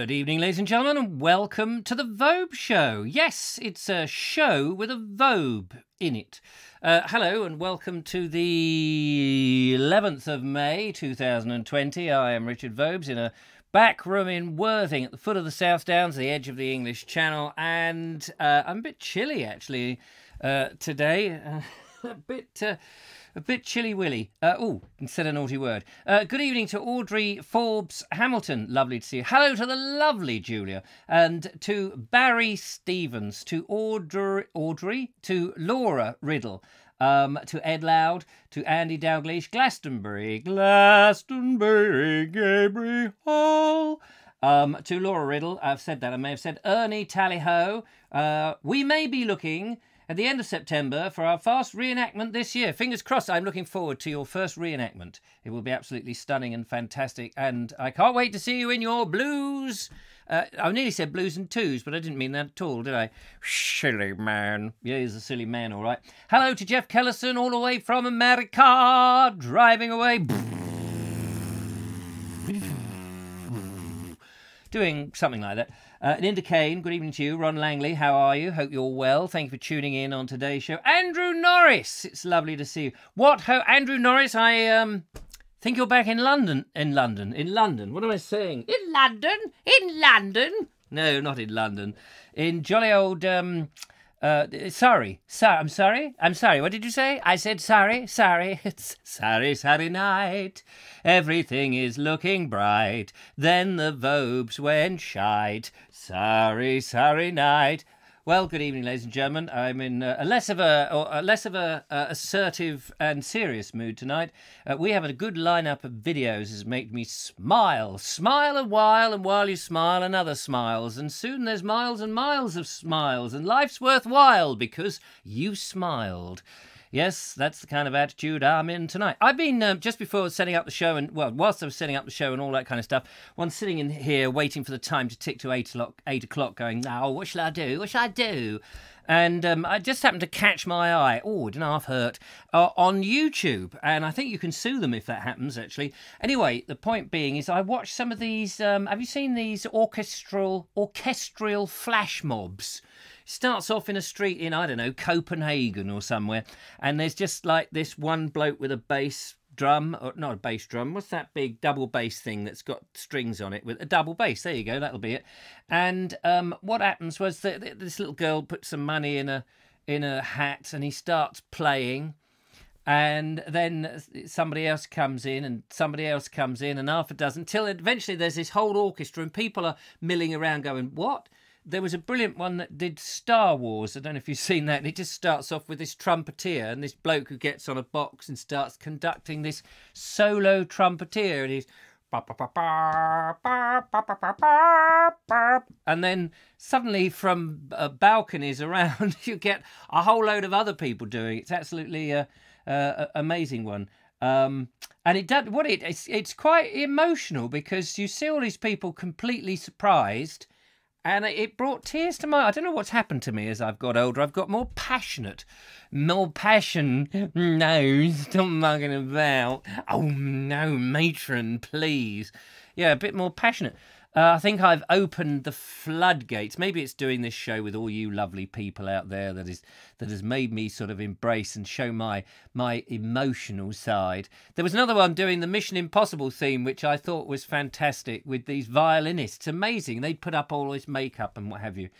Good evening, ladies and gentlemen, and welcome to the Vobes Show. Yes, it's a show with a Vobe in it. Uh, hello, and welcome to the 11th of May 2020. I am Richard Vobes in a back room in Worthing at the foot of the South Downs, the edge of the English Channel, and uh, I'm a bit chilly actually uh, today. a bit. A bit chilly willy. Uh, oh, instead a naughty word. Uh, good evening to Audrey Forbes Hamilton. Lovely to see you. Hello to the lovely Julia. And to Barry Stevens. To Audrey, Audrey to Laura Riddle. Um, to Ed Loud, to Andy Dalglish, Glastonbury, Glastonbury, Gabriel Hall. Um, to Laura Riddle, I've said that, I may have said Ernie Tallyho. Uh, we may be looking at the end of September for our first reenactment this year. Fingers crossed, I'm looking forward to your first reenactment. It will be absolutely stunning and fantastic, and I can't wait to see you in your blues. Uh, I nearly said blues and twos, but I didn't mean that at all, did I? Silly man. Yeah, he's a silly man, all right. Hello to Jeff Kellison, all the way from America, driving away. Doing something like that. Uh, Linda Kane, good evening to you. Ron Langley, how are you? Hope you're well. Thank you for tuning in on today's show. Andrew Norris, it's lovely to see you. What? Ho- Andrew Norris, I um think you're back in London. In London. In London. What am I saying? In London. In London. No, not in London. In jolly old um uh, sorry, sorry, I'm sorry, I'm sorry. What did you say? I said sorry, sorry. It's sorry, sorry night. Everything is looking bright. Then the Vobes went shite. Sorry, sorry night. Well, good evening, ladies and gentlemen. I'm in uh, a less of a, a less of a uh, assertive and serious mood tonight. Uh, we have a good lineup of videos that make me smile, smile a while, and while you smile, another smiles, and soon there's miles and miles of smiles, and life's worthwhile because you smiled. Yes, that's the kind of attitude I'm in tonight. I've been um, just before setting up the show, and well, whilst I was setting up the show and all that kind of stuff, one sitting in here waiting for the time to tick to eight o'clock, eight o'clock, going, "Now, oh, what shall I do? What shall I do?" And um, I just happened to catch my eye. Oh, didn't half hurt uh, on YouTube, and I think you can sue them if that happens. Actually, anyway, the point being is, I watched some of these. Um, have you seen these orchestral orchestral flash mobs? Starts off in a street in I don't know Copenhagen or somewhere, and there's just like this one bloke with a bass drum, or not a bass drum. What's that big double bass thing that's got strings on it with a double bass? There you go, that'll be it. And um, what happens was that this little girl put some money in a in a hat, and he starts playing. And then somebody else comes in, and somebody else comes in, and half a dozen, till eventually there's this whole orchestra, and people are milling around going, What? There was a brilliant one that did Star Wars. I don't know if you've seen that. And it just starts off with this trumpeter and this bloke who gets on a box and starts conducting this solo trumpeter, and he's and then suddenly from uh, balconies around you get a whole load of other people doing it. It's absolutely a, a amazing one. Um, and it does what it it's, it's quite emotional because you see all these people completely surprised and it brought tears to my. I don't know what's happened to me as I've got older. I've got more passionate, more passion. No, stop mugging about. Oh no, matron, please. Yeah, a bit more passionate. Uh, I think I've opened the floodgates. Maybe it's doing this show with all you lovely people out there that is that has made me sort of embrace and show my my emotional side. There was another one doing the Mission Impossible theme, which I thought was fantastic with these violinists. Amazing. They'd put up all this makeup and what have you.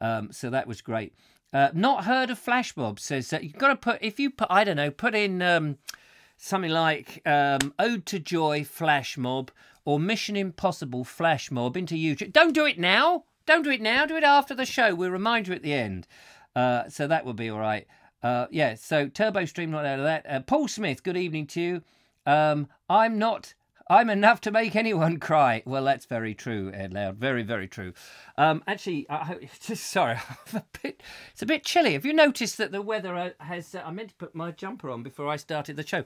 Um, so that was great. Uh, not heard of Flash Mob says that you've got to put if you put I don't know put in um, something like um, Ode to Joy Flash Mob or Mission Impossible Flash Mob into YouTube. Don't do it now. Don't do it now. Do it after the show. We'll remind you at the end. Uh, so that will be all right. Uh, yeah, so Turbo Stream, not out of that. Uh, Paul Smith, good evening to you. Um, I'm not I'm enough to make anyone cry. Well, that's very true, Ed Loud. Very, very true. Um, actually, I, just sorry, a bit, it's a bit chilly. Have you noticed that the weather uh, has? Uh, I meant to put my jumper on before I started the show.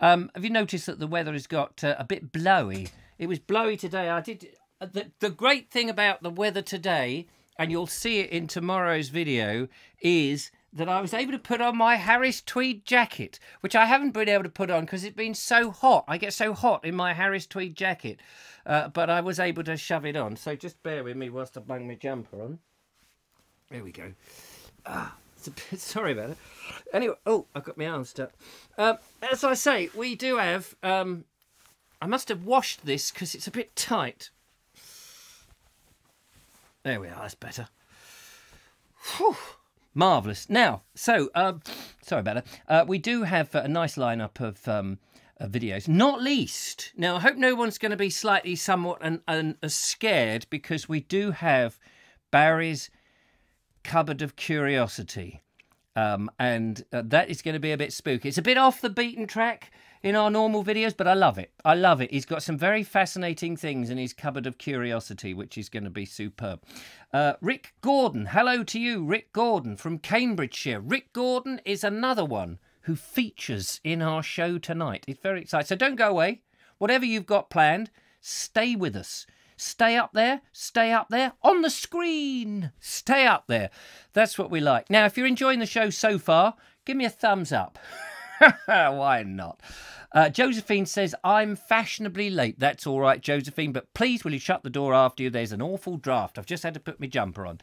Um, have you noticed that the weather has got uh, a bit blowy? It was blowy today. I did. Uh, the, the great thing about the weather today, and you'll see it in tomorrow's video, is that I was able to put on my Harris tweed jacket, which I haven't been able to put on because it's been so hot. I get so hot in my Harris tweed jacket, uh, but I was able to shove it on. So just bear with me whilst I bang my jumper on. There we go. Ah, bit, sorry about it. Anyway, oh, I've got my arm stuck. Um, as I say, we do have. Um, I must have washed this because it's a bit tight. There we are. That's better. Whew. Marvellous. Now, so, um, sorry about that. Uh, we do have a nice lineup of um, uh, videos, not least. Now, I hope no one's going to be slightly somewhat and an, an, scared because we do have Barry's Cupboard of Curiosity. Um, and uh, that is going to be a bit spooky. It's a bit off the beaten track in our normal videos, but I love it. I love it. He's got some very fascinating things in his cupboard of curiosity, which is going to be superb. Uh, Rick Gordon, hello to you, Rick Gordon from Cambridgeshire. Rick Gordon is another one who features in our show tonight. It's very exciting. So don't go away. Whatever you've got planned, stay with us. Stay up there, stay up there on the screen. Stay up there. That's what we like. Now, if you're enjoying the show so far, give me a thumbs up. Why not? Uh, Josephine says, I'm fashionably late. That's all right, Josephine, but please will you shut the door after you? There's an awful draft. I've just had to put my jumper on.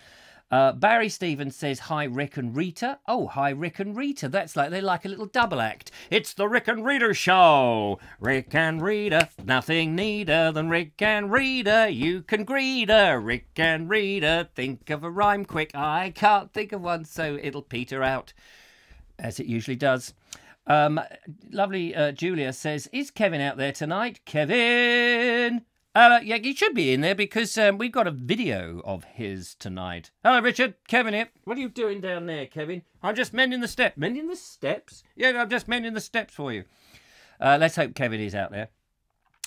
Uh, Barry Stevens says, Hi, Rick and Rita. Oh, hi, Rick and Rita. That's like they're like a little double act. It's the Rick and Rita show. Rick and Rita, nothing neater than Rick and Rita. You can greet her, Rick and Rita. Think of a rhyme quick. I can't think of one, so it'll peter out, as it usually does. Um, lovely uh, Julia says, Is Kevin out there tonight? Kevin! Uh, yeah, he should be in there because um, we've got a video of his tonight. Hello, Richard. Kevin here. What are you doing down there, Kevin? I'm just mending the step. Mending the steps? Yeah, I'm just mending the steps for you. Uh, let's hope Kevin is out there.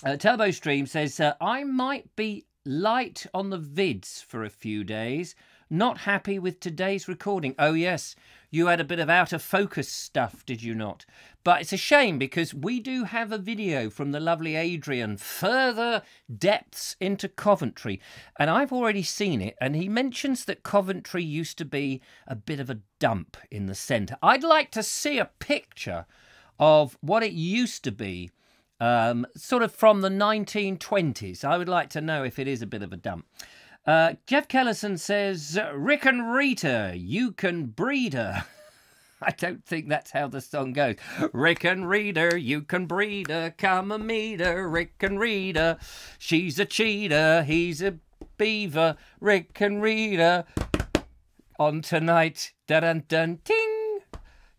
Uh, Turbo Stream says, uh, I might be light on the vids for a few days. Not happy with today's recording. Oh, yes. You had a bit of out of focus stuff, did you not? But it's a shame because we do have a video from the lovely Adrian, further depths into Coventry. And I've already seen it, and he mentions that Coventry used to be a bit of a dump in the centre. I'd like to see a picture of what it used to be. Um, sort of from the 1920s. I would like to know if it is a bit of a dump. Uh, Jeff Kellison says, Rick and Rita, you can breed her. I don't think that's how the song goes. Rick and Rita, you can breed her. Come and meet her. Rick and Rita, she's a cheater. He's a beaver. Rick and Rita, on tonight. Dun dun ting.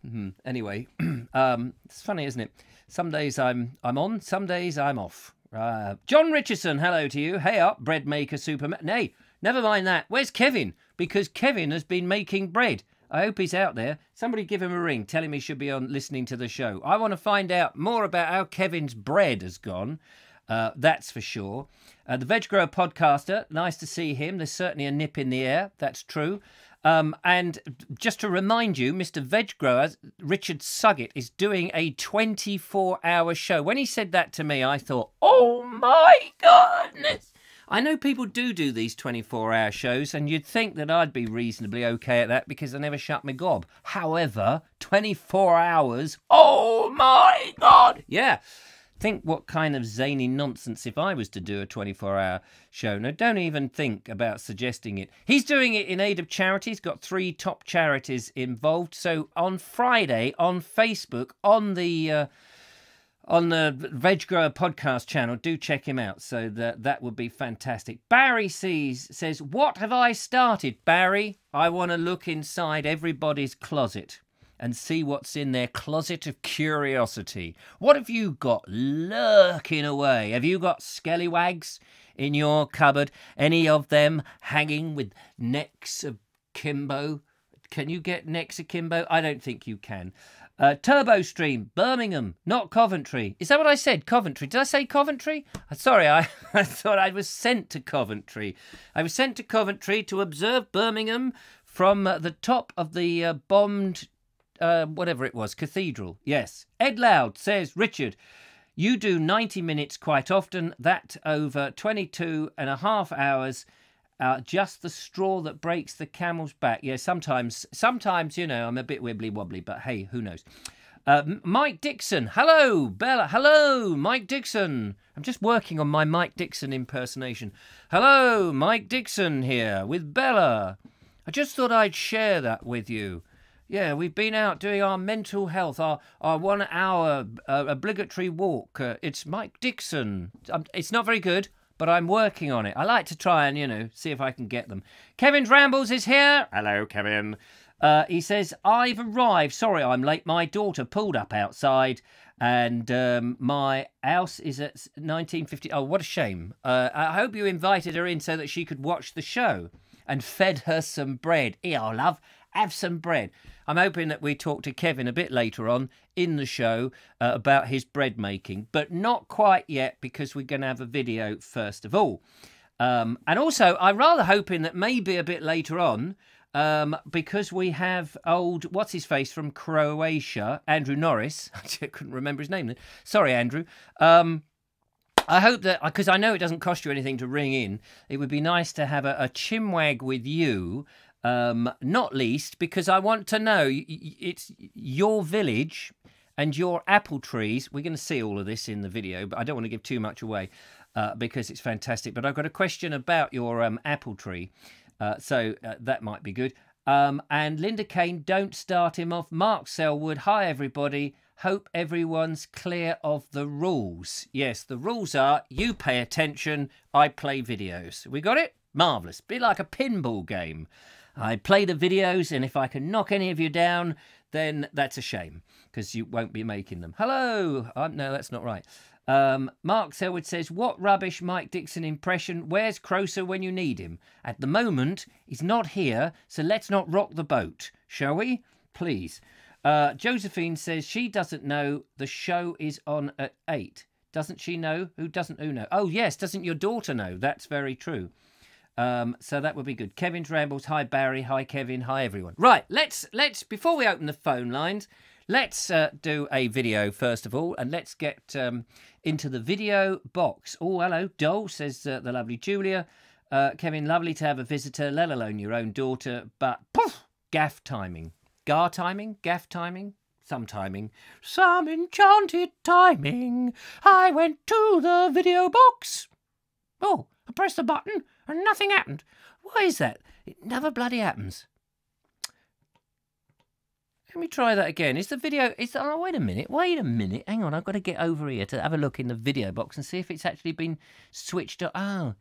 Hmm, anyway, um, it's funny, isn't it? Some days I'm I'm on, some days I'm off. Uh, John Richardson, hello to you. Hey up, bread maker Superman. Nay, never mind that. Where's Kevin? Because Kevin has been making bread. I hope he's out there. Somebody give him a ring. Tell him he should be on listening to the show. I want to find out more about how Kevin's bread has gone. Uh, that's for sure. Uh, the Veg Grower podcaster, nice to see him. There's certainly a nip in the air. That's true. Um, and just to remind you, Mr. Veg Grower, Richard Suggett, is doing a 24 hour show. When he said that to me, I thought, oh my goodness. I know people do do these 24 hour shows, and you'd think that I'd be reasonably okay at that because I never shut my gob. However, 24 hours, oh my god! Yeah think what kind of zany nonsense if I was to do a 24 hour show. No, don't even think about suggesting it. He's doing it in aid of charities, got three top charities involved. So on Friday on Facebook, on the. Uh, on the Veg Grower podcast channel. Do check him out. So that that would be fantastic. Barry sees says, "What have I started, Barry? I want to look inside everybody's closet." And see what's in their closet of curiosity. What have you got lurking away? Have you got skellywags in your cupboard? Any of them hanging with necks of Kimbo? Can you get necks of Kimbo? I don't think you can. Uh, Turbo Stream, Birmingham, not Coventry. Is that what I said? Coventry. Did I say Coventry? Uh, sorry, I, I thought I was sent to Coventry. I was sent to Coventry to observe Birmingham from the top of the uh, bombed uh, whatever it was, Cathedral. Yes. Ed Loud says, Richard, you do 90 minutes quite often, that over 22 and a half hours uh, just the straw that breaks the camel's back. Yeah, sometimes, sometimes, you know, I'm a bit wibbly wobbly, but hey, who knows? Uh, Mike Dixon, hello, Bella, hello, Mike Dixon. I'm just working on my Mike Dixon impersonation. Hello, Mike Dixon here with Bella. I just thought I'd share that with you. Yeah, we've been out doing our mental health, our, our one hour uh, obligatory walk. Uh, it's Mike Dixon. Um, it's not very good, but I'm working on it. I like to try and, you know, see if I can get them. Kevin's Rambles is here. Hello, Kevin. Uh, he says, I've arrived. Sorry, I'm late. My daughter pulled up outside and um, my house is at 1950. Oh, what a shame. Uh, I hope you invited her in so that she could watch the show and fed her some bread. Here, love, have some bread. I'm hoping that we talk to Kevin a bit later on in the show uh, about his bread making, but not quite yet because we're going to have a video first of all. Um, and also, I'm rather hoping that maybe a bit later on, um, because we have old what's his face from Croatia, Andrew Norris. I couldn't remember his name then. Sorry, Andrew. Um, I hope that because I know it doesn't cost you anything to ring in. It would be nice to have a, a with you um, not least because I want to know it's your village and your apple trees. We're going to see all of this in the video, but I don't want to give too much away uh, because it's fantastic. But I've got a question about your um, apple tree, uh, so uh, that might be good. Um, and Linda Kane, don't start him off. Mark Selwood, hi everybody. Hope everyone's clear of the rules. Yes, the rules are you pay attention, I play videos. We got it? Marvellous. Be like a pinball game. I play the videos, and if I can knock any of you down, then that's a shame because you won't be making them. Hello. Uh, no, that's not right. Um, Mark Selwood says, What rubbish Mike Dixon impression? Where's Croser when you need him? At the moment, he's not here, so let's not rock the boat, shall we? Please. Uh, Josephine says she doesn't know the show is on at 8. Doesn't she know? Who doesn't who know? Oh, yes, doesn't your daughter know? That's very true. Um, so that would be good. Kevin's rambles. Hi Barry. Hi Kevin. Hi everyone. Right. Let's let's before we open the phone lines, let's uh, do a video first of all, and let's get um, into the video box. Oh, hello, doll says uh, the lovely Julia. Uh, Kevin, lovely to have a visitor, let alone your own daughter. But poof, gaff timing, gar timing, gaff timing, some timing, some enchanted timing. I went to the video box. Oh, I pressed the button and nothing happened. Why is that? It never bloody happens. Let me try that again. Is the video... Is Oh, wait a minute. Wait a minute. Hang on. I've got to get over here to have a look in the video box and see if it's actually been switched up. Oh.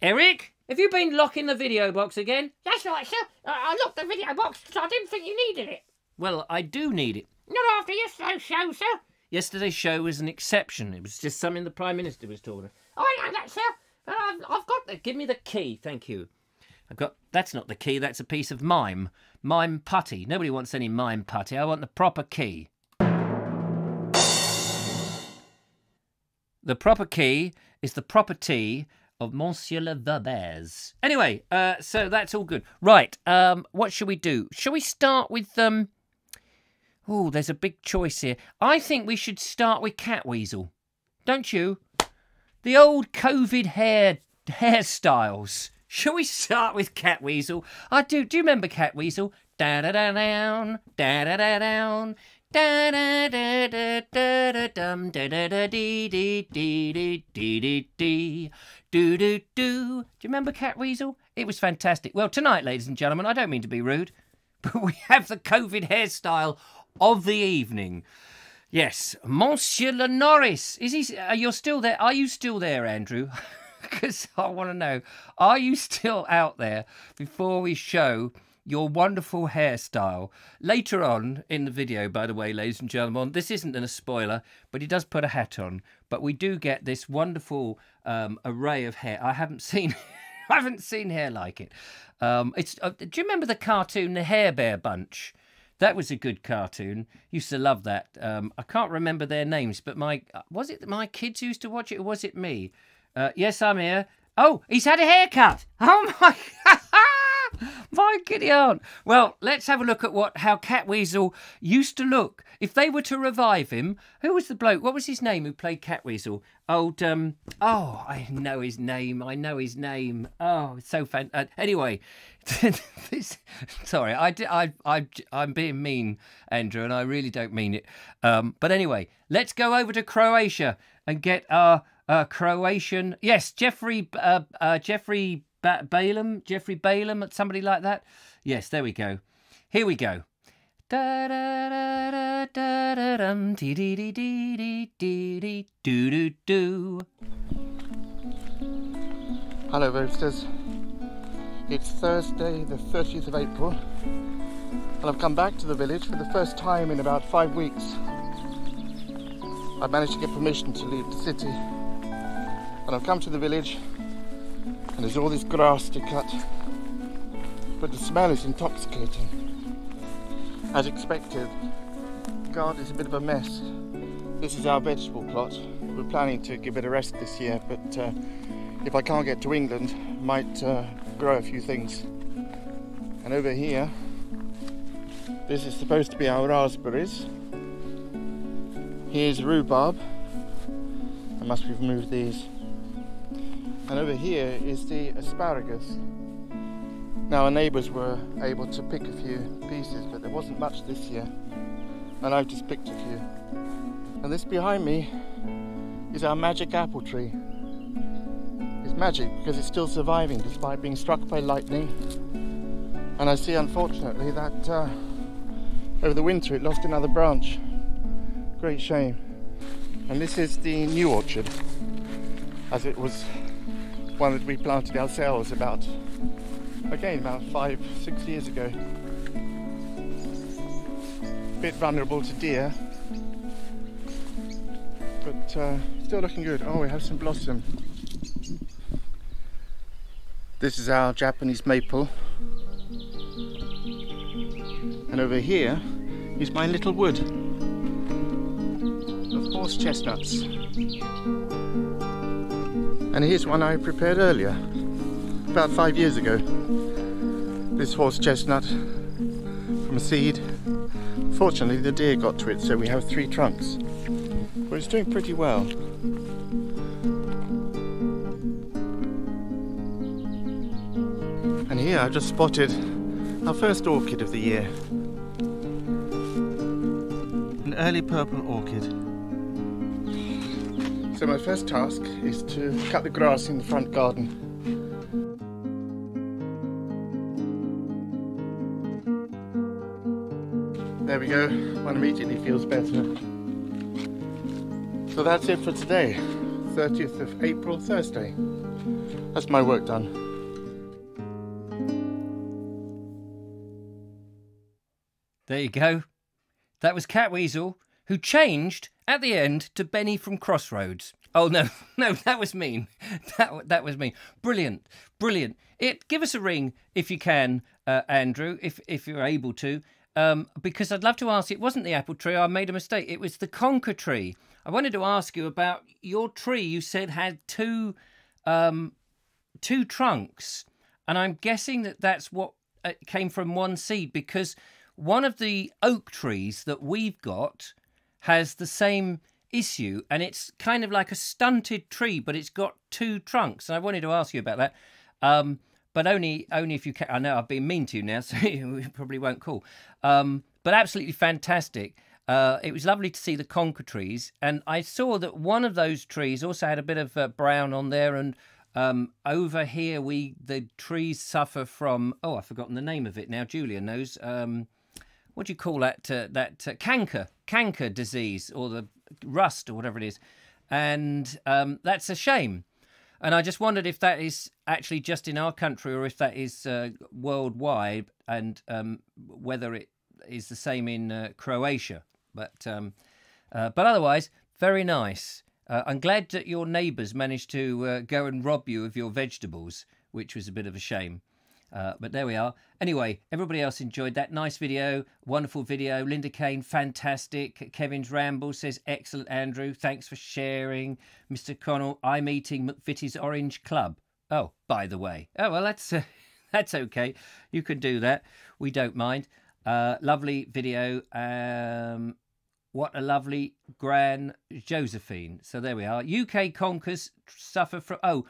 Eric? Have you been locking the video box again? That's right, sir. I locked the video box because I didn't think you needed it. Well, I do need it. Not after yesterday's show, sir. Yesterday's show was an exception. It was just something the Prime Minister was talking about. I know that, sir. I've, I've got the. Give me the key, thank you. I've got. That's not the key. That's a piece of mime. Mime putty. Nobody wants any mime putty. I want the proper key. The proper key is the property of Monsieur Le Verbers. Anyway, uh, so that's all good. Right, um, what should we do? Shall we start with um? Oh, there's a big choice here. I think we should start with Catweazle. Don't you? The old COVID hair hairstyles. Shall we start with Catweazle? I do. Do you remember Catweazle? Da da da down, da da da down, da da da da da da dum da da da dee dee dee dee dee dee dee do do do. Do you remember Catweazle? It was fantastic. Well, tonight, ladies and gentlemen, I don't mean to be rude, but we have the COVID hairstyle of the evening. Yes, Monsieur Le Norris. Is he? Are you still there? Are you still there, Andrew? Because I want to know. Are you still out there before we show your wonderful hairstyle later on in the video? By the way, ladies and gentlemen, this isn't a spoiler, but he does put a hat on. But we do get this wonderful um, array of hair. I haven't seen. I haven't seen hair like it. Um, it's. Uh, do you remember the cartoon, the Hair Bear Bunch? That was a good cartoon. Used to love that. Um, I can't remember their names, but my was it my kids used to watch it, or was it me? Uh, yes, I'm here. Oh, he's had a haircut. Oh my! My giddy aunt. Well, let's have a look at what how Catweazle used to look. If they were to revive him, who was the bloke? What was his name who played Catweazle? Old um. Oh, I know his name. I know his name. Oh, it's so fan. Uh, anyway, this, sorry, I, I, I, I'm being mean, Andrew, and I really don't mean it. Um, but anyway, let's go over to Croatia and get our uh, Croatian. Yes, Jeffrey, uh, uh, Jeffrey ba- Balaam, Jeffrey Balaam, somebody like that. Yes, there we go. Here we go. Hello, roasters. It's Thursday, the 30th of April, and I've come back to the village for the first time in about five weeks. I've managed to get permission to leave the city, and I've come to the village, and there's all this grass to cut, but the smell is intoxicating. As expected, the garden is a bit of a mess. This is our vegetable plot. We're planning to give it a rest this year, but uh, if I can't get to England, might uh, grow a few things. And over here, this is supposed to be our raspberries. Here's rhubarb. I must have removed these. And over here is the asparagus. Now our neighbours were able to pick a few pieces, but there wasn't much this year. And I've just picked a few. And this behind me is our magic apple tree. It's magic because it's still surviving despite being struck by lightning. And I see unfortunately that uh, over the winter it lost another branch. Great shame. And this is the new orchard, as it was one that we planted ourselves about, again, about five, six years ago. Bit vulnerable to deer, but uh, still looking good. Oh, we have some blossom. This is our Japanese maple. And over here is my little wood of horse chestnuts. And here's one I prepared earlier, about five years ago. This horse chestnut from a seed. Fortunately, the deer got to it, so we have three trunks. But it's doing pretty well. And here I've just spotted our first orchid of the year. An early purple orchid. So my first task is to cut the grass in the front garden. There we go, one immediately feels better. So that's it for today, 30th of April, Thursday. That's my work done. There you go. That was Catweazle, who changed at the end to Benny from Crossroads. Oh no, no, that was mean. That that was mean. Brilliant, brilliant. It give us a ring if you can, uh, Andrew, if if you're able to, um, because I'd love to ask. It wasn't the apple tree. I made a mistake. It was the conker tree. I wanted to ask you about your tree. You said had two um, two trunks, and I'm guessing that that's what uh, came from one seed because one of the oak trees that we've got has the same issue and it's kind of like a stunted tree but it's got two trunks. And i wanted to ask you about that um, but only only if you can i know i've been mean to you now so you probably won't call. Um, but absolutely fantastic. Uh, it was lovely to see the conker trees and i saw that one of those trees also had a bit of uh, brown on there and um, over here we the trees suffer from oh i've forgotten the name of it now julia knows um, what do you call that? Uh, that uh, canker, canker disease, or the rust, or whatever it is, and um, that's a shame. And I just wondered if that is actually just in our country, or if that is uh, worldwide, and um, whether it is the same in uh, Croatia. But um, uh, but otherwise, very nice. Uh, I'm glad that your neighbours managed to go and rob you of your vegetables, which was a bit of a shame. Uh, but there we are. Anyway, everybody else enjoyed that. Nice video, wonderful video. Linda Kane, fantastic. Kevin's Ramble says, excellent, Andrew. Thanks for sharing. Mr. Connell, I'm eating McVitie's Orange Club. Oh, by the way. Oh, well, that's. Uh, That's okay. You can do that. We don't mind. Uh, lovely video. Um, what a lovely Gran Josephine. So there we are. UK conkers suffer from oh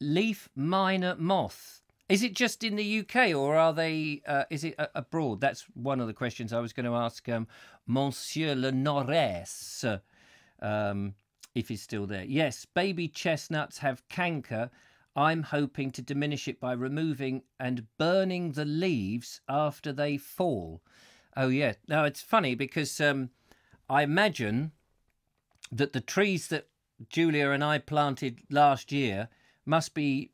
leaf miner moth. Is it just in the UK or are they? Uh, is it abroad? That's one of the questions I was going to ask um, Monsieur Le Norres, um, if he's still there. Yes, baby chestnuts have canker. I'm hoping to diminish it by removing and burning the leaves after they fall. Oh yeah. Now it's funny because um, I imagine that the trees that Julia and I planted last year must be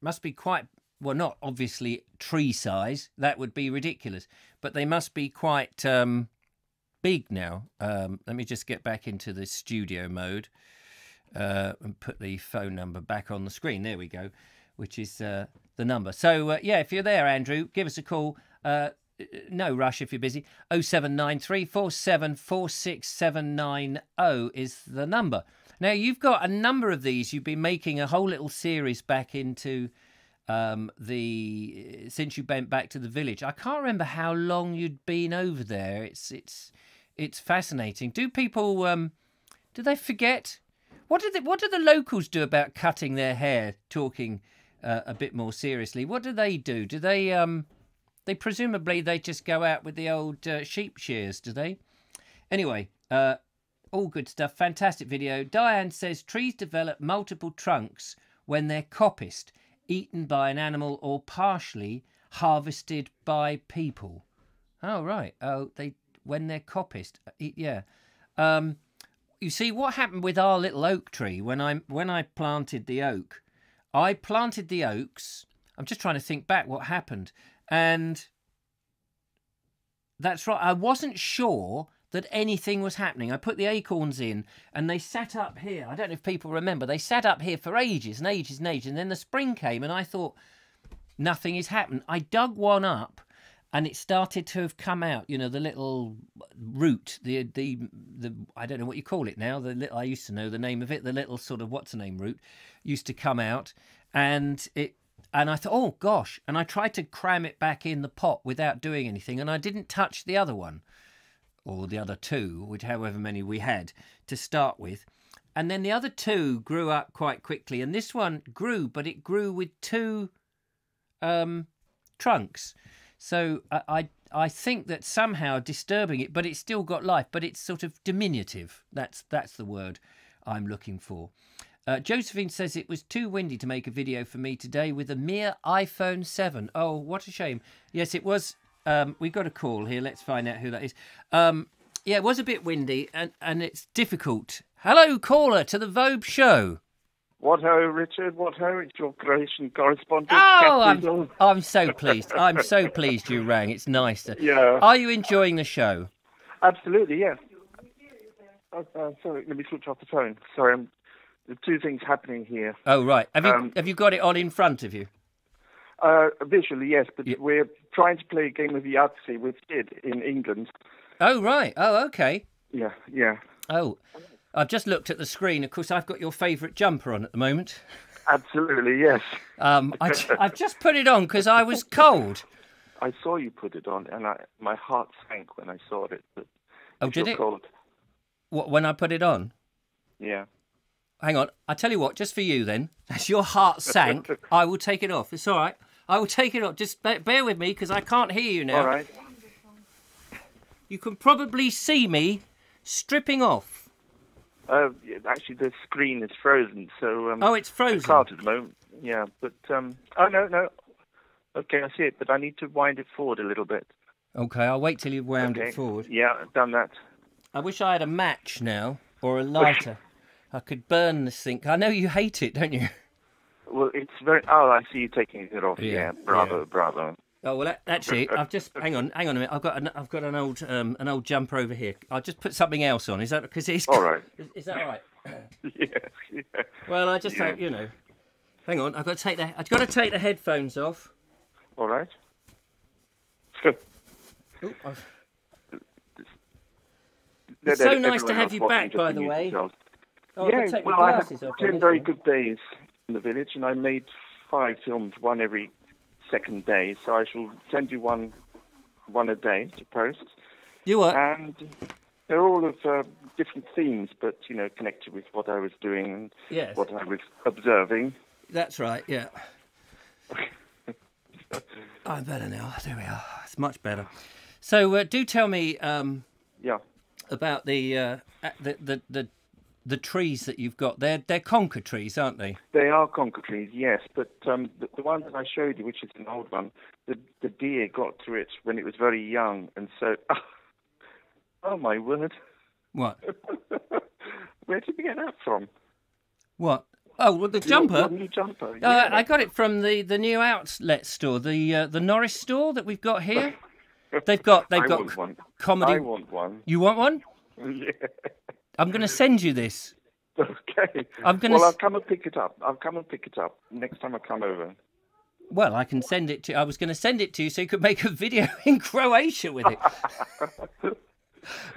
must be quite well not obviously tree size that would be ridiculous but they must be quite um, big now. Um, let me just get back into the studio mode uh, and put the phone number back on the screen. There we go which is uh, the number. So uh, yeah if you're there andrew give us a call. Uh, no rush if you're busy. 07934746790 is the number. Now you've got a number of these. You've been making a whole little series back into um, the since you went back to the village. I can't remember how long you'd been over there. It's it's it's fascinating. Do people um do they forget? What do they, what do the locals do about cutting their hair talking uh, a bit more seriously? What do they do? Do they um they presumably they just go out with the old uh, sheep shears, do they? Anyway, uh, all good stuff. Fantastic video. Diane says trees develop multiple trunks when they're coppiced, eaten by an animal, or partially harvested by people. Oh right. Oh, they when they're coppiced. Uh, yeah. Um, you see what happened with our little oak tree when I when I planted the oak. I planted the oaks. I'm just trying to think back what happened. And that's right. I wasn't sure that anything was happening. I put the acorns in and they sat up here. I don't know if people remember. They sat up here for ages and ages and ages. And then the spring came and I thought, nothing is happening. I dug one up and it started to have come out. You know, the little root, the the the I don't know what you call it now. The little I used to know the name of it. The little sort of what's the name root used to come out, and it and I thought, oh gosh. And I tried to cram it back in the pot without doing anything. And I didn't touch the other one, or the other two, which however many we had to start with. And then the other two grew up quite quickly. And this one grew, but it grew with two um, trunks. So I, I, I think that somehow disturbing it, but it's still got life, but it's sort of diminutive. That's that's the word I'm looking for. Uh, Josephine says it was too windy to make a video for me today with a mere iPhone 7. Oh, what a shame. Yes, it was. Um, we got a call here. Let's find out who that is. Um, yeah, it was a bit windy and, and it's difficult. Hello, caller to the Vobes show. What ho, Richard? What ho? It's your Croatian correspondent. Oh, I'm, I'm so pleased. I'm so pleased you rang. It's nice. To... Yeah. Are you enjoying the show? Absolutely, yes. Oh, uh, sorry, let me switch off the phone. Sorry, I'm the two things happening here. Oh right, have you um, have you got it on in front of you? Uh, visually, yes, but yeah. we're trying to play a game of Yahtzee with Sid in England. Oh right. Oh okay. Yeah, yeah. Oh, I've just looked at the screen. Of course, I've got your favourite jumper on at the moment. Absolutely, yes. Um, I, have just put it on because I was cold. I saw you put it on, and I, my heart sank when I saw it. But oh, did it? Cold. What when I put it on? Yeah hang on. I tell you what, just for you then, as your heart sank, I will take it off. It's all right. I will take it up. Just bear, with me because I can't hear you now. All right. You can probably see me stripping off. Uh, actually, the screen is frozen, so um, oh, it's frozen. I can't at the moment. Yeah, but um, oh no, no. Okay, I see it, but I need to wind it forward a little bit. Okay, I'll wait till you've wound okay. it forward. Yeah, I've done that. I wish I had a match now or a lighter. I could burn this thing. I know you hate it, don't you? Well, it's very. Oh, I see you taking it off. Yeah, yeah bravo, yeah. bravo. Oh well, actually, I've just hang on, hang on a minute. I've got an, I've got an old um, an old jumper over here. I'll just put something else on. Is that because it's all right? Is, is that all right? yes. Yeah. Well, I just yeah. you know. Hang on, I've got to take the I've got to take the headphones off. All right. Ooh, it's so nice to have you back, by the way. Yourself. Oh, yeah, well, I had ten very good days in the village, and I made five films, one every second day, so I shall send you one one a day to post, You what? and they're all of uh, different themes, but you know, connected with what I was doing and Yes. what I was observing. That's right, yeah. I'm better now. There we are. It's much better. So, uh, do tell me um, Yeah. about the, uh, uh, the the the the trees that you've got. They're they're conker trees, aren't they? They are conker trees, yes, but um, the, the one that I showed you, which is an old one, the the deer got to it when it was very young, and so, oh my word, What? where did you get that from? What? Oh, well, the jumper. new jumper. Uh, yeah. I got it from the, the new outlet store, the uh, the Norris store that we've got here. They've got they've I got want c- one. comedy. I want one. You want one? yeah. I'm going to send you this. Okay. I'm gonna Well, I'll come and pick it up. I'll come and pick it up next time I come over. Well, I can send it to. I was going to send it to you so you could make a video in Croatia with it.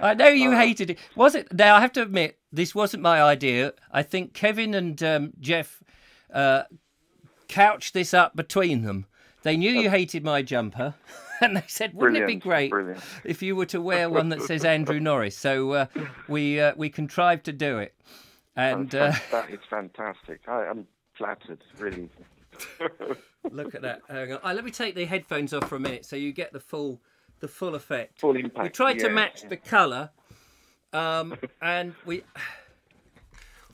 I know you hated it. Was it? Now I have to admit, this wasn't my idea. I think Kevin and um, Jeff uh, couched this up between them. They knew you hated my jumper, and they said, "Wouldn't it be great brilliant. if you were to wear one that says Andrew Norris?" So uh, we uh, we contrived to do it, and uh, that is fantastic. I am flattered, really. look at that. Hang on. Oh, let me take the headphones off for a minute so you get the full the full effect. Full impact. we tried to yeah. match the colour, um, and we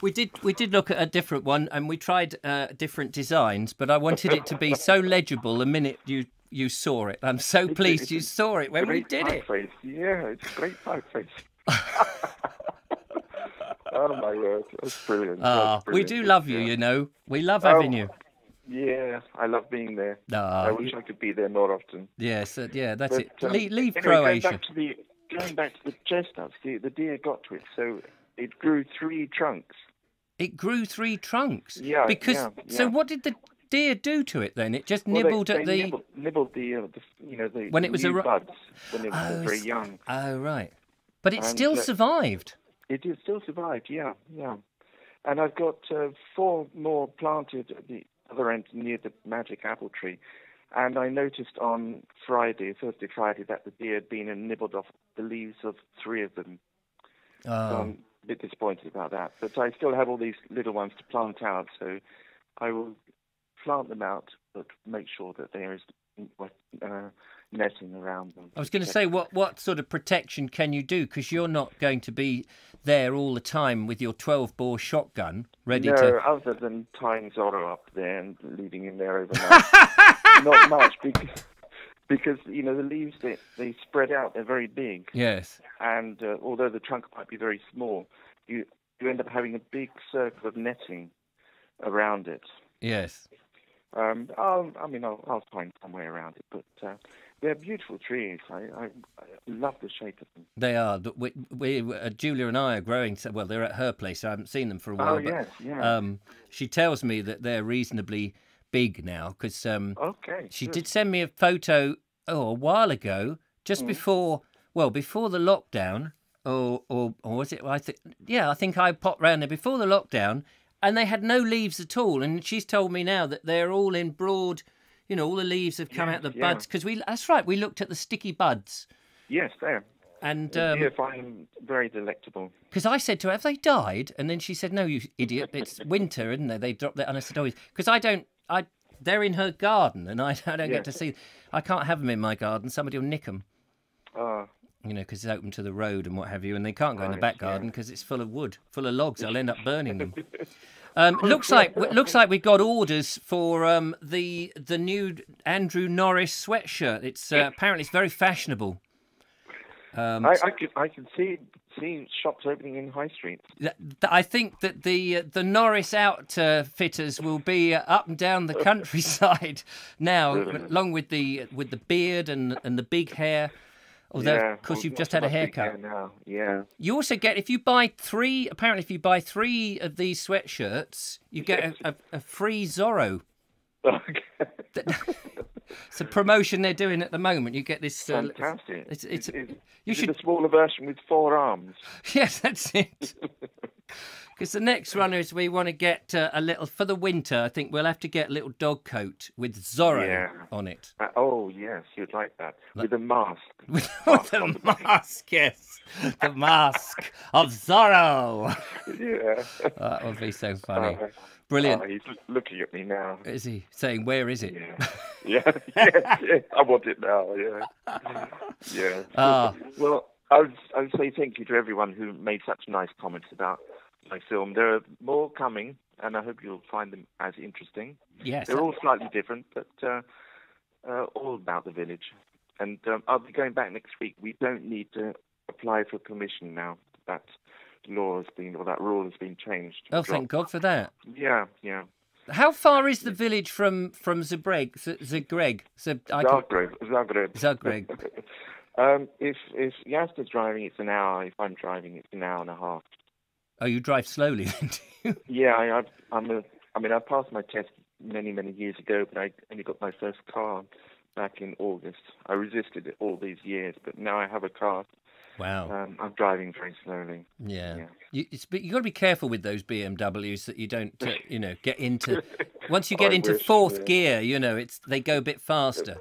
we did we did look at a different one, and we tried uh, different designs. But I wanted it to be so legible the minute you you saw it. I'm so pleased you saw it when we did it. typeface. Yeah, it's a great typeface. oh my word, that's brilliant. Ah, That's we do love you, Yeah. you know. We love having Oh. you. Yeah, I love being there. Ah, I wish I could be there more often. Yes, uh, yeah, that's But, it. um, leave leave anyway, Going Croatia. back to the going back to the chestnuts, the, the deer got to it, so it grew three trunks. It grew three trunks. Yeah, Because yeah, so what did the deer do to it then? It just Well, nibbled they, at the. nibbled, nibbled the, uh, the you know the When it was a buds when it was Oh, very young. Oh right, but it And, still uh, survived. It did still survived, yeah, yeah. And I've got uh, four more planted at the other end near the magic apple tree. And I noticed on Friday, Thursday, Friday, that the deer had been and nibbled off the leaves of three of them. So Oh, I'm a bit disappointed about that. But I still have all these little ones to plant out, so I will plant them out, but make sure that there is uh, netting around them. I was going to say, what what sort of protection can you do? Because you're not going to be there all the time with your 12 bore shotgun ready no, to. other than tying Zorro up there and leaving him there overnight. Not much because because you know the leaves they they spread out. They're very big, Yes. and uh, although the trunk might be very small, you you end up having a big circle of netting around it. Yes. Um, I'll, I mean, I'll, I'll find some way around it, but uh, they're beautiful trees. I, I, I love the shape of them. They are. We, we uh, Julia and I are growing. So, well, they're at her place. So I haven't seen them for a while. Oh, but, yes, yeah. Um, she tells me that they're reasonably big now because um, Okay. She good. did send me a photo oh a while ago, just before well before the lockdown, or or or was it? I think yeah, I think I popped round there before the lockdown, and they had no leaves at all. And she's told me now that they're all in broad, you know, all the leaves have come out the yeah. buds because we that's right, we looked at the sticky buds, Yes, there. and um find them very delectable. because I said to her, "Have they died?" And then she said, "No, you idiot! It's winter, isn't it? They dropped that." And I said, "Oh, because I don't, I they're in her garden, and I, I don't Yeah. get to see. I can't have them in my garden. Somebody will nick them, Ah, you know, because it's open to the road and what have you, and they can't go in the back garden because it's full of wood, full of logs. I'll end up burning them." Um, looks like looks like we got orders for um, the the new Andrew Norris sweatshirt. It's uh, apparently it's very fashionable. Um, I, I can I can see see shops opening in high streets. Th- th- I think that the uh, the Norris outfitters will be uh, up and down the countryside now, along with the with the beard and and the big hair. Although, yeah, of course, well, you've just had a haircut. hair now. Yeah. You also get if you buy three. Apparently, if you buy three of these sweatshirts, you get a, a, a free Zorro. It's a promotion they're doing at the moment. You get this. Uh, Fantastic. It's it's. Is- you should. it a smaller version with four arms. Yes, that's it. Because the next runners we want to get uh, a little for the winter. I think we'll have to get a little dog coat with Zorro Yeah. on it. Uh, oh yes, you'd like that with a mask. With a mask, yes, the mask of Zorro. yeah. Oh, that would be so funny. Uh, Brilliant. oh, he's looking at me now. Is he saying where is it? Yeah. Yeah. yes, yes. I want it now. Yeah. Yeah. Ah. Well, I would, I would say thank you to everyone who made such nice comments about my film. There are more coming, and I hope you'll find them as interesting. Yes. They're all slightly different, but uh, uh, all about the village. And um, I'll be going back next week. We don't need to apply for permission now. That law has been, or that rule has been changed. Oh, thank God for that. Yeah, yeah. How far is the village from from Zagreb? Zagreb. Z- I can- Zagreb. Zagreb. Zagreb. um, if if Jasper's driving, it's an hour. If I'm driving, it's an hour and a half. Oh, you drive slowly, then, do you? Yeah, I, I'm a. I mean, I passed my test many many years ago, but I only got my first car back in August. I resisted it all these years, but now I have a car. Wow. Um, I'm driving very slowly. Yeah. yeah. You, it's, but you got to be careful with those BMWs that you don't, uh, you know, get into. Once you get I into wish, fourth yeah. gear, you know, it's they go a bit faster.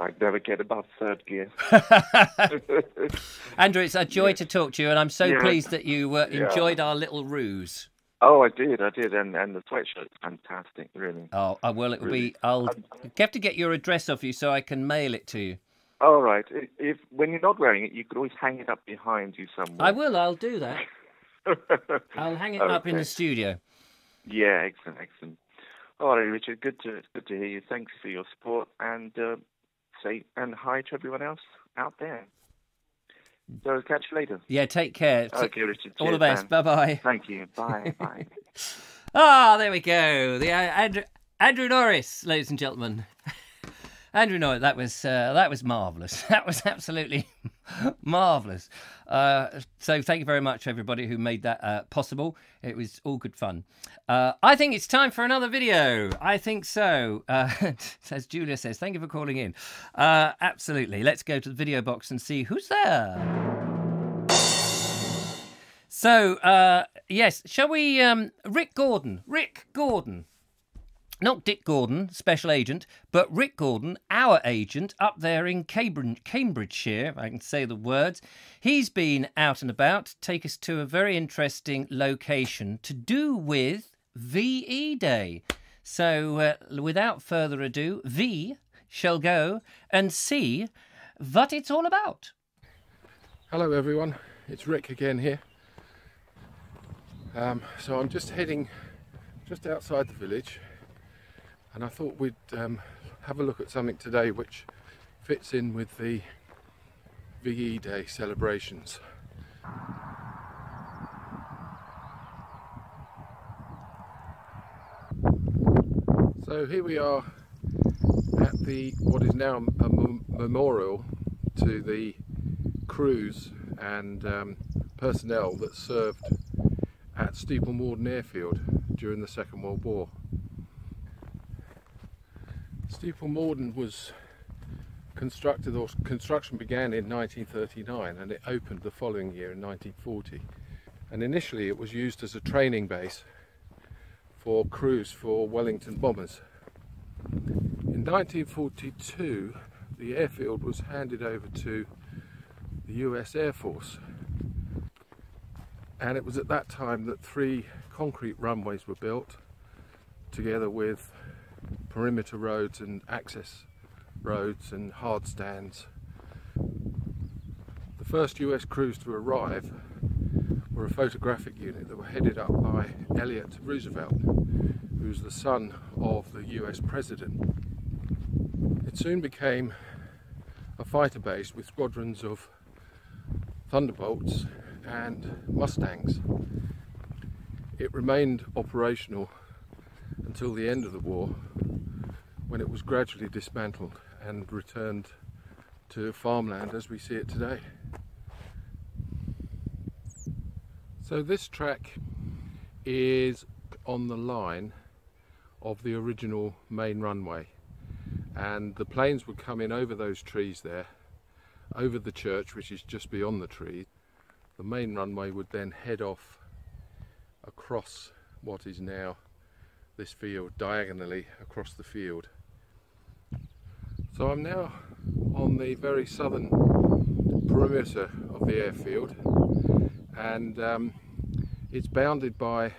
I never get above third gear. Andrew, it's a joy to talk to you, and I'm so Yeah. pleased that you uh, Yeah. enjoyed our little ruse. oh, I did, I did, and and the sweatshirt's fantastic, really. Oh, I will. It will be. I'll have to get your address off you so I can mail it to you. All right. If, if when you're not wearing it, you could always hang it up behind you somewhere. I will. I'll do that. I'll hang it up in the studio. Yeah, excellent, excellent. All right, Richard. Good to good to hear you. Thanks for your support, and uh, and hi to everyone else out there. So catch you later. Yeah. Take care. Okay, Richard. All the best. Bye bye. Thank you. Bye. Bye. Ah, there we go. The uh, Andrew, Andrew Norris, ladies and gentlemen. Andrew Norris, that was uh, that was marvelous. That was absolutely marvelous. Uh, so thank you very much, everybody who made that uh, possible. It was all good fun. Uh, I think it's time for another video. I think so. Uh, as Julia says, thank you for calling in. Uh, absolutely. Let's go to the video box and see who's there. So, yes, shall we? Um, Rick Gordon. Rick Gordon. Not Dick Gordon, special agent, but Rick Gordon, our agent, up there in Cambridge, Cambridgeshire, if I can say the words. He's been out and about, take us to a very interesting location to do with VE Day. So, uh, without further ado, V shall go and see what it's all about. Hello everyone, it's Rick again here. Um, so I'm just heading just outside the village and I thought we'd um, have a look at something today which fits in with the VE Day celebrations. So here we are at the what is now a memorial to the crews and um, personnel that served at Steeple Morden Airfield during the Second World War. Steeple Morden was constructed, or construction began in 1939 and it opened the following year in 1940. And initially it was used as a training base for crews for Wellington bombers. In 1942, the airfield was handed over to the US Air Force. And it was at that time that three concrete runways were built, together with perimeter roads and access roads and hard stands. The first US crews to arrive were a photographic unit that were headed up by Elliot Roosevelt, who was the son of the US president. It soon became a fighter base with squadrons of Thunderbolts and Mustangs. It remained operational until the end of the war when it was gradually dismantled and returned to farmland as we see it today. So this track is on the line of the original main runway and the planes would come in over those trees there over the church which is just beyond the tree the main runway would then head off across what is now this field, diagonally across the field. So I'm now on the very southern perimeter of the airfield and um, it's bounded by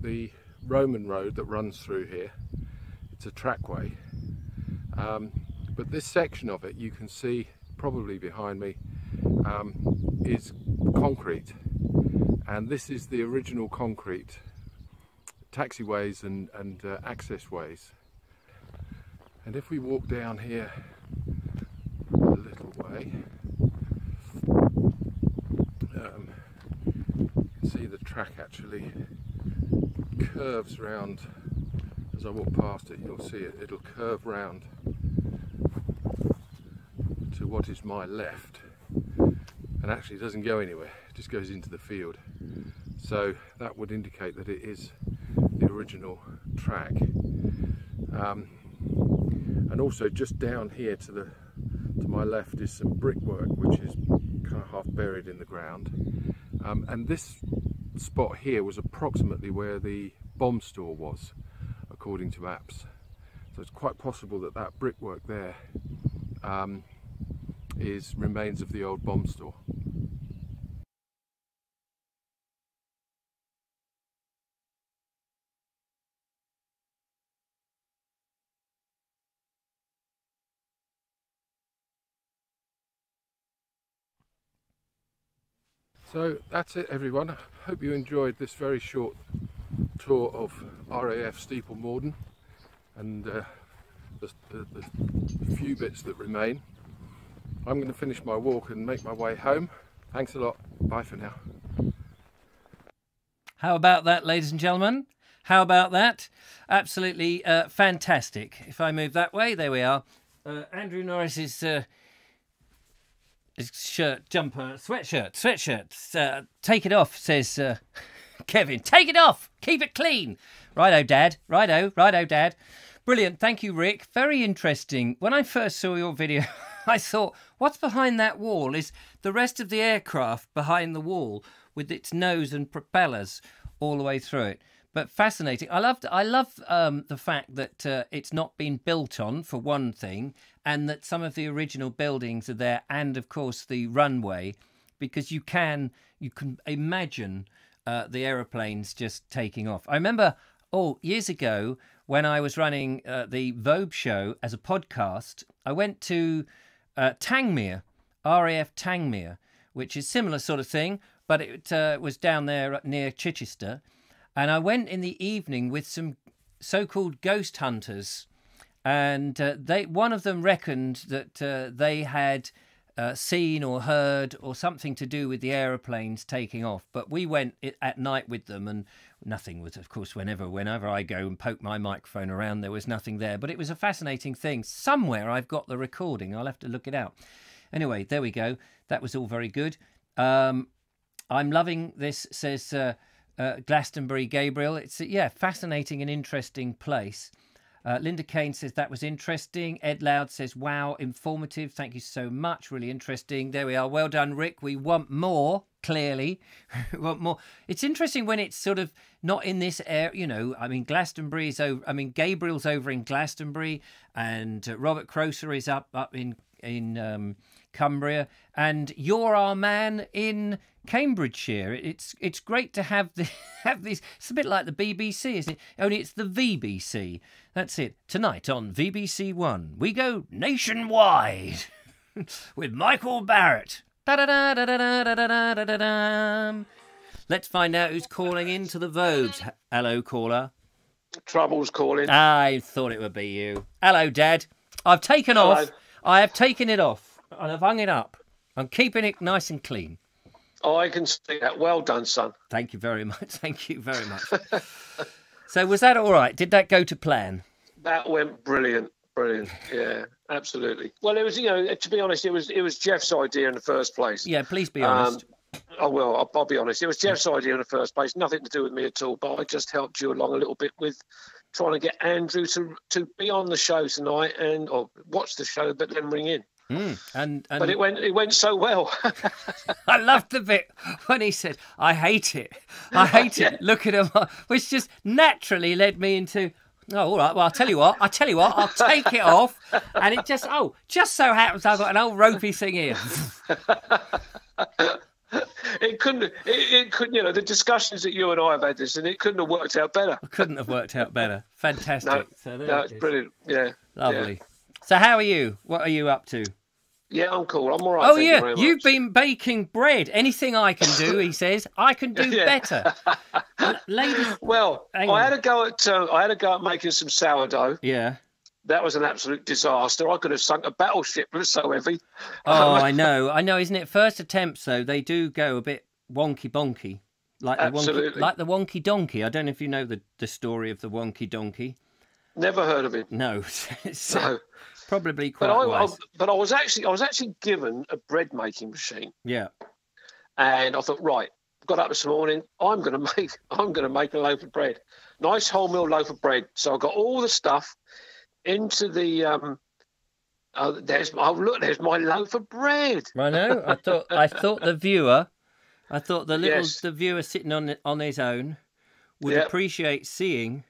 the Roman road that runs through here. It's a trackway. Um, but this section of it you can see probably behind me um, is concrete. And this is the original concrete taxiways and, and uh, access ways and if we walk down here a little way um, you can see the track actually curves round. As I walk past it you'll see it. It'll curve round to what is my left. And actually doesn't go anywhere. It just goes into the field. So that would indicate that it is the original track. Um, and also just down here to the to my left is some brickwork which is kind of half buried in the ground um, and this spot here was approximately where the bomb store was according to maps so it's quite possible that that brickwork there um, is remains of the old bomb store. So that's it everyone. I hope you enjoyed this very short tour of RAF Steeple Morden and uh, the, the, the few bits that remain. I'm going to finish my walk and make my way home. Thanks a lot. Bye for now. How about that, ladies and gentlemen? How about that? Absolutely uh, fantastic. If I move that way, there we are. Uh, Andrew Norris's uh, shirt, jumper, sweatshirt, sweatshirt. Uh, take it off, says uh, Kevin. Take it off. Keep it clean. Righto, Dad. Righto, righto, Dad. Brilliant. Thank you, Rick. Very interesting. When I first saw your video. I thought, what's behind that wall? Is the rest of the aircraft behind the wall with its nose and propellers all the way through it? But fascinating. I loved. I love um, the fact that uh, it's not been built on for one thing, and that some of the original buildings are there, and of course the runway, because you can you can imagine uh, the aeroplanes just taking off. I remember, oh, years ago when I was running uh, the Vobes show as a podcast, I went to uh, Tangmere, RAF Tangmere, which is similar sort of thing, but it uh, was down there near Chichester. And I went in the evening with some so-called ghost hunters, and uh, they one of them reckoned that uh, they had uh, seen or heard or something to do with the aeroplanes taking off. But we went at night with them, and nothing was, of course, whenever whenever I go and poke my microphone around, there was nothing there. But it was a fascinating thing. Somewhere I've got the recording. I'll have to look it out. Anyway, there we go. That was all very good. Um, I'm loving this. Says. Uh, uh, Glastonbury Gabriel. It's yeah, fascinating and interesting place. Uh, Linda Kane says that was interesting. Ed Loud says, wow, informative. Thank you so much. Really interesting. There we are. Well done, Rick. We want more, clearly. we want more. It's interesting when it's sort of not in this area. You know, I mean, Glastonbury is over. I mean, Gabriel's over in Glastonbury and uh, Robert Croser is up, up in, in um, Cumbria. And you're our man in Cambridgeshire. It's it's great to have the have these. It's a bit like the BBC, isn't it? Only it's the VBC. That's it. Tonight on VBC One, we go nationwide with Michael Barratt. Let's find out who's calling into the Vobes. Hello, caller. Trouble's calling. I thought it would be you. Hello, Dad. I've taken Hello. off. I have taken it off and I've hung it up. I'm keeping it nice and clean. Oh, I can see that. Well done, son. Thank you very much. Thank you very much. so, was that all right? Did that go to plan? That went brilliant. Brilliant. Yeah, absolutely. Well, it was, you know, to be honest, it was it was Jeff's idea in the first place. Yeah, please be Um, honest. I will. I'll, I'll be honest. It was Jeff's idea in the first place. Nothing to do with me at all. But I just helped you along a little bit with trying to get Andrew to to be on the show tonight and or watch the show, but then ring in. Mm, and and but it went it went so well. I loved the bit when he said, "I hate it, I hate it." Look at him, which just naturally led me into. Oh, all right. Well, I'll tell you what. I'll tell you what. I'll take it off, and it just oh, just so happens I've got an old ropey thing here. it couldn't. It, it couldn't. You know, the discussions that you and I have had this, and it couldn't have worked out better. Couldn't have worked out better. Fantastic. No, so there no, it's brilliant. Yeah, Lovely. So how are you? What are you up to? Yeah, I'm cool. I'm all right. Oh thank you yeah, very you've been baking bread. Anything I can do, he says, I can do Yeah. better. Ladies, Well, I on. had a go at uh, I had a go at making some sourdough. yeah. That was an absolute disaster. I could have sunk a battleship. It was so heavy. Oh, I know, I know, isn't it? First attempts though, they do go a bit wonky bonky, like the wonky, Absolutely. like the wonky donkey. I don't know if you know the the story of the wonky donkey. Never heard of it. No, uh, No. Probably quite But I, I, but I was actually I was actually given a bread making machine, Yeah. and I thought, right, got up this morning. I'm going to make I'm going to make a loaf of bread, nice wholemeal loaf of bread. So I got all the stuff into the um. Uh, there's oh look, there's my loaf of bread. I know. I thought I thought the viewer, I thought the little Yes. the viewer sitting on on his own would Yep. appreciate seeing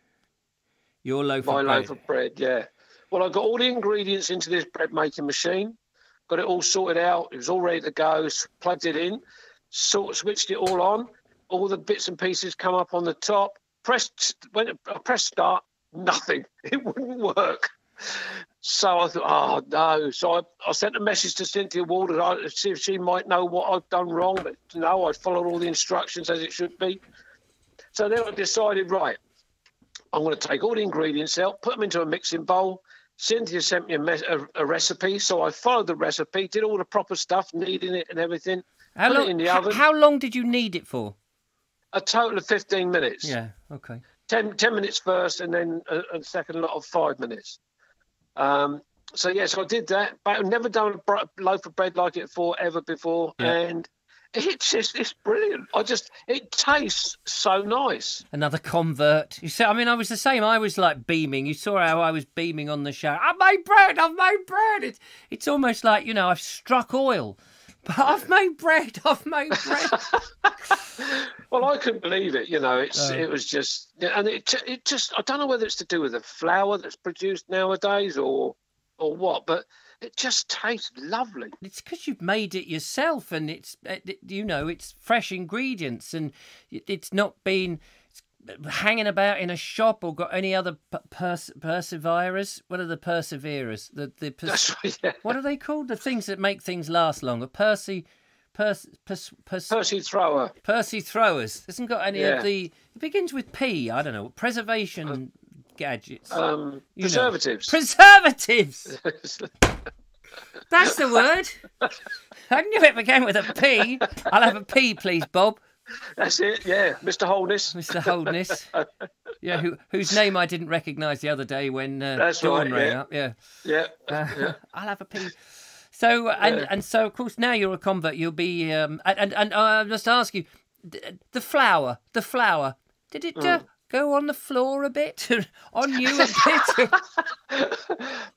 your loaf my of bread. loaf of bread, yeah. Well, I got all the ingredients into this bread making machine, got it all sorted out. It was all ready to go. Plugged it in, sort switched it all on. All the bits and pieces come up on the top. Pressed when I pressed start, nothing. It wouldn't work. So I thought, oh no. So I, I sent a message to Cynthia Ward to see if she might know what I've done wrong. But no, I followed all the instructions as it should be. So then I decided, right, I'm going to take all the ingredients out, put them into a mixing bowl. Cynthia sent me a, a, a recipe, so I followed the recipe, did all the proper stuff, kneading it and everything. How put it long? in the oven. How long did you need it for? A total of 15 minutes. Yeah. Okay. 10, 10 minutes first, and then a, a second lot of five minutes. Um, so yes, I did that. But I've never done a br- loaf of bread like it for ever before, Yeah. and it's just it's brilliant. I just it tastes so nice. Another convert. You see, I mean, I was the same. I was like beaming. You saw how I was beaming on the show. I've made bread. I've made bread. It's it's almost like you know I've struck oil, but I've made bread. I've made bread. Well, I couldn't believe it. You know, it's it was just, and it it just I don't know whether it's to do with the flour that's produced nowadays or or what, but it just tastes lovely. It's because you've made it yourself, and it's uh, you know it's fresh ingredients, and it's not been hanging about in a shop or got any other pers- perseverers. What are the perseverers? The the pers- That's right. Yeah. what are they called? The things that make things last longer. Percy. Pers, pers, pers, Percy Thrower. Percy throwers hasn't got any Yeah. of the. It begins with P. I don't know. Preservation gadgets. Um, You know. preservatives. Preservatives. That's the word. I knew it began with a P. I'll have a P, please, Bob, That's it. Yeah, Mr. Holness. Mr. Holness. Yeah, who, whose name I didn't recognise the other day when uh, That's Dawn right, rang yeah. up. Yeah, Yeah. Uh, I'll have a P. So and Yeah. and so of course now you're a convert. You'll be um and and, and I must ask you, the flower, the flower. did it uh, Mm. Go on the floor a bit, on you a bit?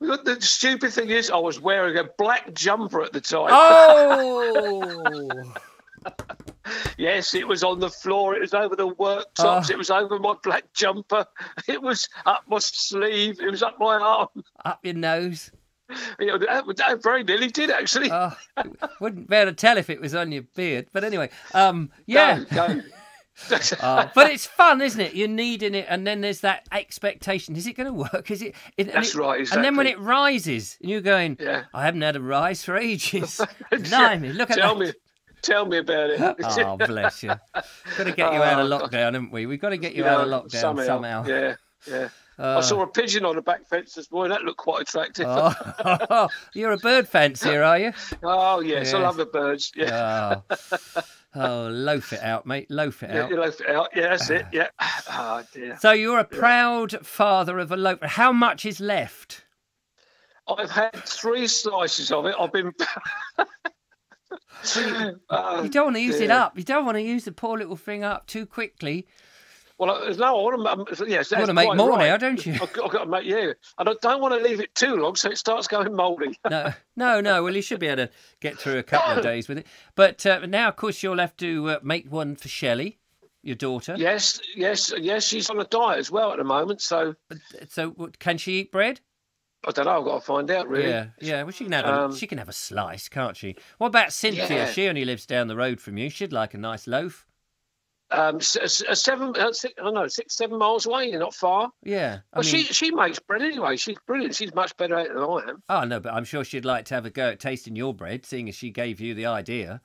The stupid thing is, I was wearing a black jumper at the time. oh. Yes, it was on the floor. It was over the worktops. Oh. It was over my black jumper. It was up my sleeve. It was up my arm. Up your nose. You know, that, that very nearly did actually. Oh, wouldn't be able to tell if it was on your beard. But anyway, um, yeah. Go, go. Oh, but it's fun, isn't it? You're needing it, and then there's that expectation: is it going to work? Is it? and That's it- right, And then when it rises, and you're going, Yeah. I haven't had a rise for ages. Blimey, look at tell that. me, tell me about it. Oh, bless you. Got to get you out of Oh, lockdown, haven't we? We've got to get you Yeah, out of lockdown somehow. somehow. Yeah, yeah. Uh, I saw a pigeon on the back fence this morning. That looked quite attractive. oh, you're a bird fancier, are you? Oh yes, I love the birds. Yeah, Oh, oh, loaf it out, mate. Loaf it yeah, out. you it out. Yeah, that's it. Yeah. Oh dear. So you're a proud father of a loaf. How much is left? I've had three slices of it. I've been. Uh, You don't want to use it up. You don't want to use the poor little thing up too quickly. Well, uh, no, I want to. Yes, You want to make more now, don't you? I've got, I've got to make yeah, and I don't want to leave it too long so it starts going mouldy. No, no, no. Well, you should be able to get through a couple of days with it. But uh, now, of course, you'll have to uh, make one for Shelley, your daughter. yes, yes, yes. She's on a diet as well at the moment, so So, can she eat bread? I don't know. I've got to find out really. Yeah, yeah. Well, she can have a, Um, she can have a slice, can't she? What about Cynthia? Yeah. She only lives down the road from you. She'd like a nice loaf. Um, s- s- seven, uh, six, I don't know, six, seven miles away. You're not far. Yeah. I Well, mean, she she makes bread anyway. She's brilliant. She's much better at it than I am. oh no, but I'm sure she'd like to have a go at tasting your bread, seeing as she gave you the idea.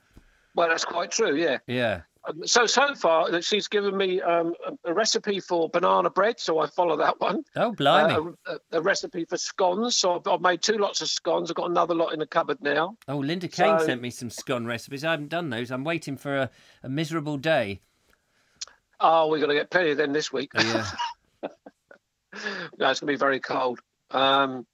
Well, that's quite true. Yeah. Yeah. Um, So so far, that she's given me um, a, a recipe for banana bread, so I follow that one. Oh, blimey. Uh, a, a recipe for scones, so I've, I've made two lots of scones. I've got another lot in the cupboard now. oh, Linda Kane so- sent me some scone recipes. I haven't done those. I'm waiting for a, a miserable day. Oh, we're going to get plenty of them this week. Yeah. no, it's going to be very cold. Um,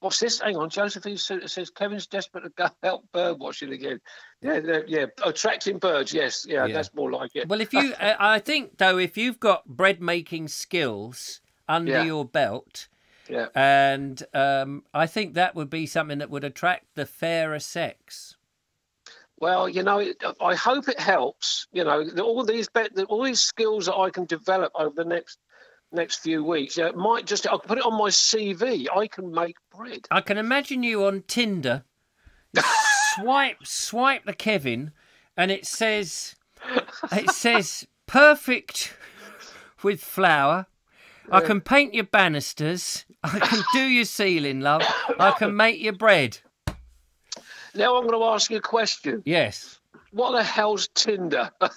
what's this? Hang on, Josephine says says Kevin's desperate to go help bird watching again. Yeah, yeah, attracting birds. Yes, yeah, Yeah. that's more like it. Well, if you, uh, I think though, if you've got bread making skills under Yeah. your belt, Yeah. and um, I think that would be something that would attract the fairer sex. Well, you know, I hope it helps. You know, all these all these skills that I can develop over the next next few weeks. Yeah, it might just I'll put it on my CV. I can make bread. I can imagine you on Tinder. Swipe, swipe the Kevin, and it says, it says perfect with flour. I can paint your banisters. I can do your ceiling, love. I can make your bread. Now I'm going to ask you a question. Yes. What the hell's Tinder?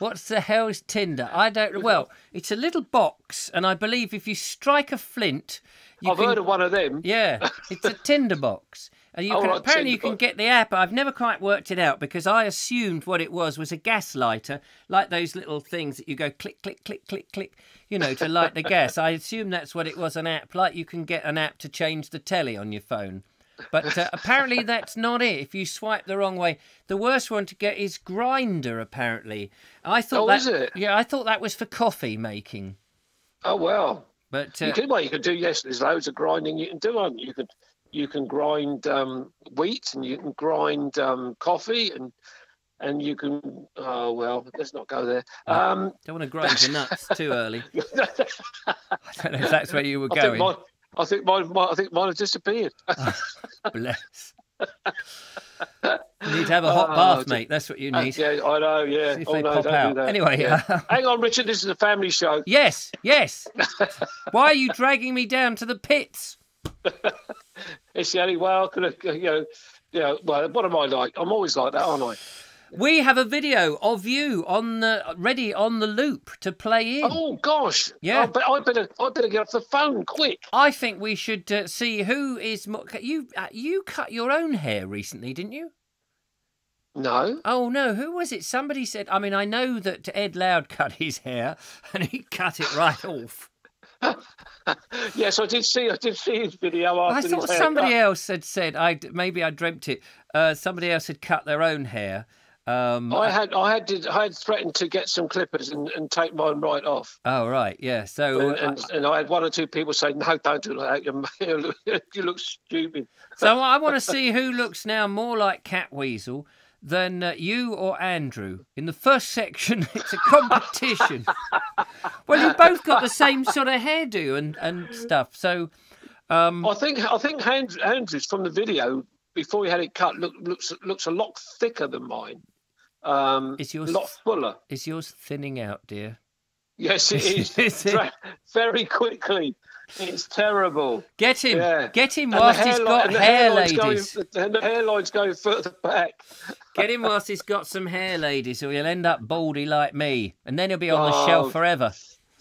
What's the hell's Tinder? I don't. Well, it's a little box, and I believe if you strike a flint, you I've can. heard of one of them. Yeah, it's a Tinder box. And you Oh, can, right, apparently you can get the app. I've never quite worked it out because I assumed what it was was a gas lighter, like those little things that you go click, click, click, click, click, you know, to light the gas. I assumed that's what it was an app, like you can get an app to change the telly on your phone. But uh, apparently that's not it. If you swipe the wrong way, the worst one to get is Grindr. Apparently, I thought Oh, that. is it? Yeah, I thought that was for coffee making. Oh well. But You uh, can, well, you can do yes. There's loads of grinding you can do on. You could you can grind um, wheat and you can grind um, coffee and and you can. Oh well, let's not go there. Um, don't want to grind your nuts too early. I don't know if that's where you were I going. mine. I think mine, mine. I think mine has disappeared. Bless. You need to have a hot Oh, bath, mate. That's what you Uh, need. yeah, I know. Yeah. See if oh they no, pop out. Anyway, Yeah. uh, hang on, Richard. This is a family show. Yes, yes. Why are you dragging me down to the pits? It's the only way I can. You know. You know. Well, what am I like? I'm always like that, aren't I? We have a video of you on the ready on the loop to play in. Oh gosh. Yeah. Oh, but I better. I better get off the phone quick. I think we should uh, see who is more. You uh, you cut your own hair recently, didn't you? No. Oh no, who was it? Somebody said. I mean, I know that Ed Loud cut his hair, and he cut it right off. Yes, I did see. I did see his video I thought somebody else had said. I maybe I dreamt it. Uh, somebody else had cut their own hair. Um, I had. I had. Did, I had threatened to get some clippers and, and take mine right off. oh right, yeah. So And, and, and I had one or two people say, "No, don't do that. You, look, you look stupid." So I want to see who looks now more like Catweazle than uh, you or Andrew. In the first section, it's a competition. well, you both got the same sort of hairdo and, and stuff. So, um, I think. I think Andrew, Andrew's from the video before he had it cut look, looks looks a lot thicker than mine. Um, Is yours- a lot fuller? is yours thinning out, dear? Yes, it is. Is it? Very quickly. It's terrible. Get him. Yeah. Get him whilst he's got the hair ladies. Going, and the hairline's going further back. Get him whilst he's got some hair ladies, or he'll end up baldy like me, and then he'll be on the Oh. shelf forever.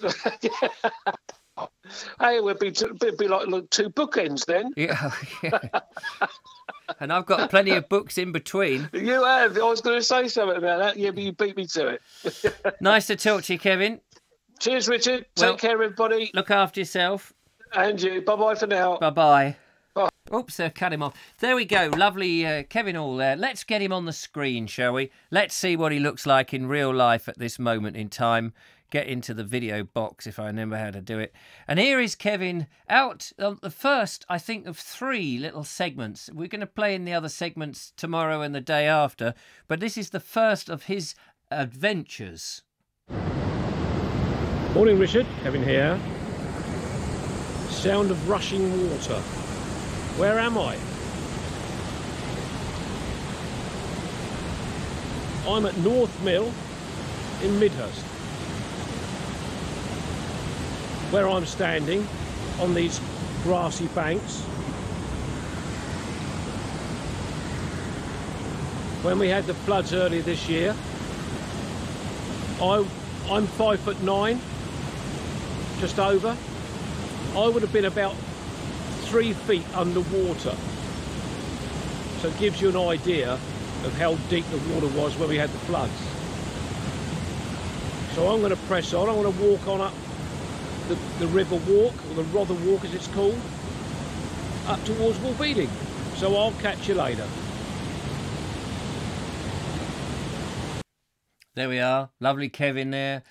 Hey, it would be, t- be like look, two bookends then. Yeah, yeah. And I've got plenty of books in between. You have. I was going to say something about that. Yeah, but you beat me to it. Nice to talk to you, Kevin. Cheers, Richard. Well- Take care, everybody. Look after yourself. And you. Bye bye for now. Bye bye. Oops, I cut him off. There we go. Lovely uh, Kevin All there. Let's get him on the screen, shall we? Let's see what he looks like in real life at this moment in time. Get into the video box if I remember how to do it. And here is Kevin out on the first, I think, of three little segments. We're going to play in the other segments tomorrow and the day after, but this is the first of his adventures. Morning, Richard. Kevin here. Sound of rushing water. Where am I? I'm at North Mill in Midhurst. Where I'm standing on these grassy banks. When we had the floods earlier this year, I, I'm five foot nine, just over. I would have been about three feet underwater. So it gives you an idea of how deep the water was when we had the floods. So I'm going to press on. I'm going to walk on up the, the river walk, or the Rother walk as it's called, up towards Woolbeding. So I'll catch you later. There we are. Lovely Kevin there.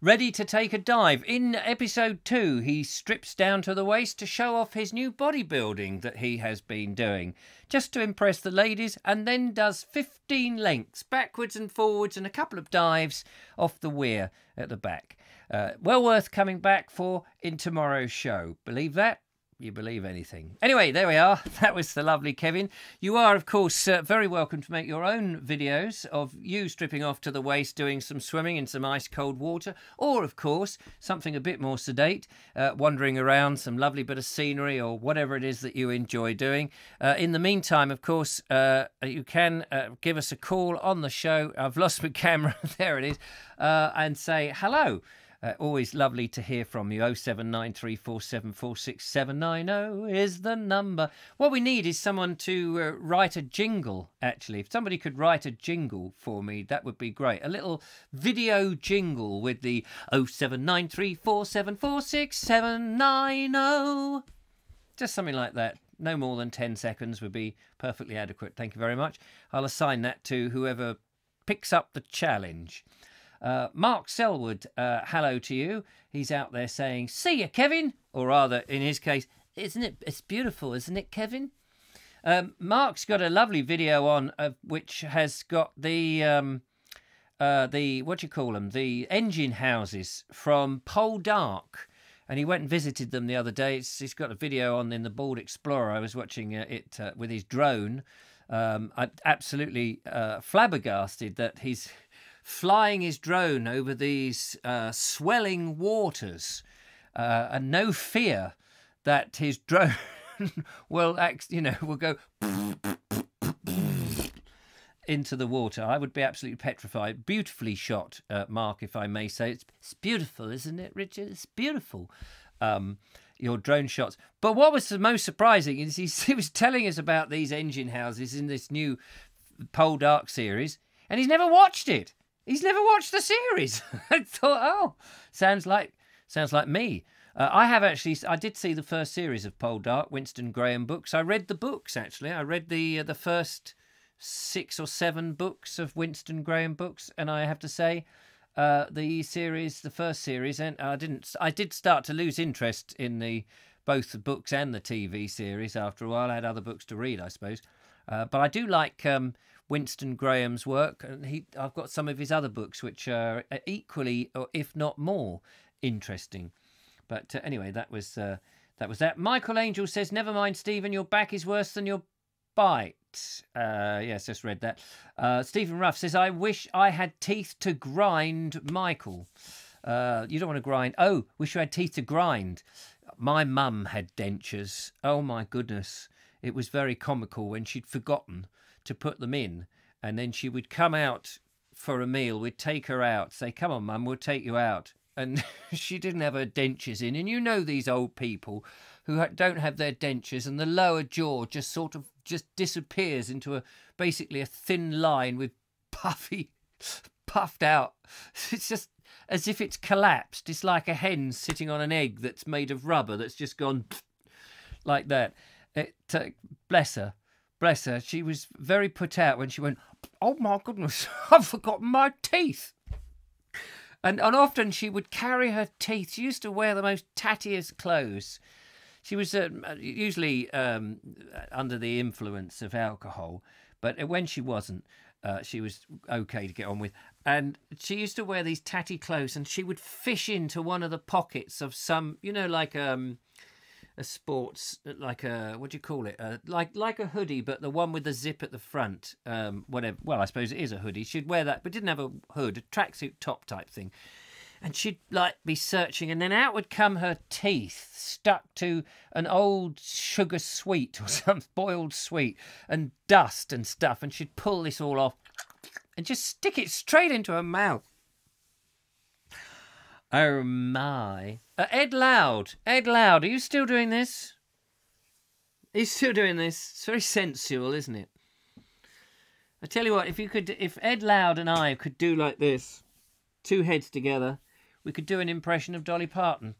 Ready to take a dive. In episode two, he strips down to the waist to show off his new bodybuilding that he has been doing, just to impress the ladies, and then does 15 lengths backwards and forwards and a couple of dives off the weir at the back. Uh, well worth coming back for in tomorrow's show. Believe that? you believe anything. Anyway, there we are. That was the lovely Kevin. You are, of course, uh, very welcome to make your own videos of you stripping off to the waist, doing some swimming in some ice cold water, or, of course, something a bit more sedate, uh, wandering around some lovely bit of scenery or whatever it is that you enjoy doing. Uh, in the meantime, of course, uh, you can uh, give us a call on the show. I've lost my camera. there it is. Uh, and say hello. Uh, always lovely to hear from you. 07934746790 is the number. What we need is someone to uh, write a jingle, actually. If somebody could write a jingle for me, that would be great. A little video jingle with the 07934746790. Just something like that. No more than 10 seconds would be perfectly adequate. Thank you very much. I'll assign that to whoever picks up the challenge. Uh, Mark Selwood, uh, hello to you. He's out there saying, "See you, Kevin," or rather, in his case, "Isn't it? It's beautiful, isn't it, Kevin?" Um, Mark's got a lovely video on, uh, which has got the um, uh, the what do you call them? The engine houses from Poldark, and he went and visited them the other day. It's, he's got a video on in the Bald Explorer. I was watching uh, it uh, with his drone. Um, absolutely flabbergasted that he's flying his drone over these uh, swelling waters uh, and no fear that his drone will act, you know, will go into the water. I would be absolutely petrified. Beautifully shot, uh, Mark, if I may say. It's, it's beautiful, isn't it, Richard? It's beautiful. Um, your drone shots. But what was the most surprising is he, he was telling us about these engine houses in this new Poldark series, and he's never watched it. He's never watched the series. I thought, oh, sounds like sounds like me. Uh, I have actually. I did see the first series of Poldark, Winston Graham books. I read the books actually. I read the uh, the first six or seven books of Winston Graham books, and I have to say, uh, the series, the first series, and I didn't. I did start to lose interest in the both the books and the TV series after a while. I had other books to read, I suppose. Uh, but I do like um, Winston Graham's work, and he I've got some of his other books which are equally, or if not more, interesting. But uh, anyway, that was uh, that was that. Michael Angel says, "Never mind, Stephen. Your back is worse than your bite." Uh, yes, just read that. Uh, Stephen Ruff says, "I wish I had teeth to grind." Michael, uh, you don't want to grind. Oh, wish you had teeth to grind. My mum had dentures. Oh my goodness, it was very comical when she'd forgotten to put them in. And then she would come out for a meal. We'd take her out, say, Come on, mum, we'll take you out. And she didn't have her dentures in. And you know these old people who don't have their dentures and the lower jaw just sort of just disappears into a basically a thin line with puffy, puffed out. It's just as if it's collapsed. It's like a hen sitting on an egg that's made of rubber that's just gone like that. It, uh, bless her, bless her. She was very put out when she went, "Oh my goodness, I've forgotten my teeth." And, and often she would carry her teeth. She used to wear the most tattiest clothes. She was uh, usually um, under the influence of alcohol, but when she wasn't, uh, she was okay to get on with. And she used to wear these tatty clothes, and she would fish into one of the pockets of some, you know, like um, a sports, like a what do you call it? Uh, like like a hoodie, but the one with the zip at the front. Um, whatever. Well, I suppose it is a hoodie. She'd wear that, but didn't have a hood, a tracksuit top type thing. And she'd like be searching, and then out would come her teeth stuck to an old sugar sweet or some boiled sweet and dust and stuff. And she'd pull this all off and just stick it straight into her mouth. Oh my. Uh, Ed Loud. Ed Loud, are you still doing this? He's still doing this. It's very sensual, isn't it? I tell you what, if you could, if Ed Loud and I could do like this, two heads together, we could do an impression of Dolly Parton.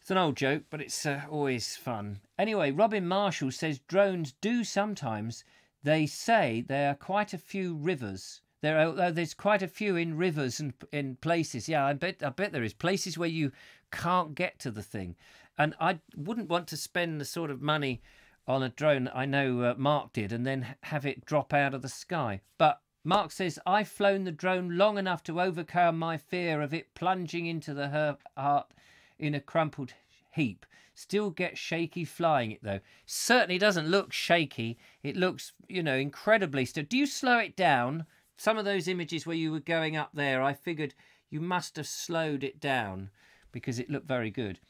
It's an old joke, but it's uh, always fun. Anyway, Robin Marshall says drones do sometimes. They say there are quite a few rivers there are uh, there's quite a few in rivers and in places. Yeah, I bet I bet there is places where you can't get to the thing, and I wouldn't want to spend the sort of money on a drone I know uh, Mark did, and then have it drop out of the sky. But Mark says I've flown the drone long enough to overcome my fear of it plunging into the heart in a crumpled heap. Still get shaky flying it though. Certainly doesn't look shaky. It looks, you know, incredibly still. Do you slow it down? Some of those images where you were going up there, I figured you must have slowed it down because it looked very good.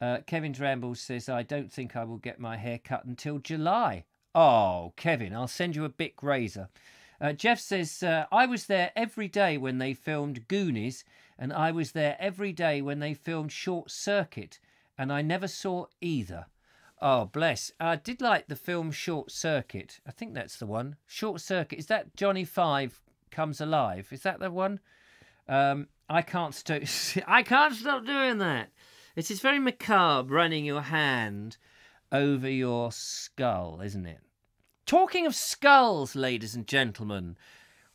Uh, Kevin Dramble says, I don't think I will get my hair cut until July. Oh, Kevin, I'll send you a Bic razor. Uh, Jeff says, uh, I was there every day when they filmed Goonies, and I was there every day when they filmed Short Circuit, and I never saw either. Oh, bless. I did like the film Short Circuit. I think that's the one. Short Circuit. Is that Johnny Five comes alive? Is that the one? Um, I can't stop. I can't stop doing that. It is very macabre running your hand over your skull, isn't it? Talking of skulls, ladies and gentlemen,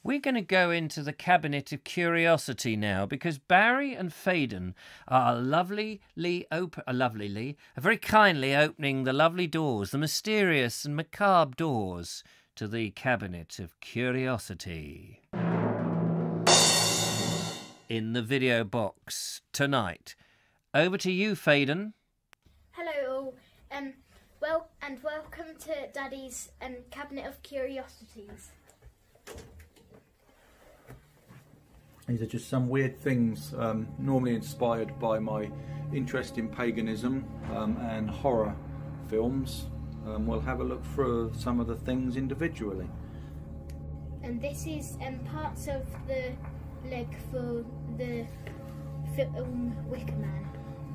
we're going to go into the cabinet of curiosity now because Barry and Faden are lovelily open, uh, uh, very kindly opening the lovely doors, the mysterious and macabre doors to the cabinet of curiosity. In the video box tonight. Over to you, Faden. Hello all. Um, well, and welcome to Daddy's um, cabinet of curiosities. These are just some weird things, um, normally inspired by my interest in paganism um, and horror films. Um, we'll have a look through some of the things individually. And this is um, parts of the leg for the film Wicker Man.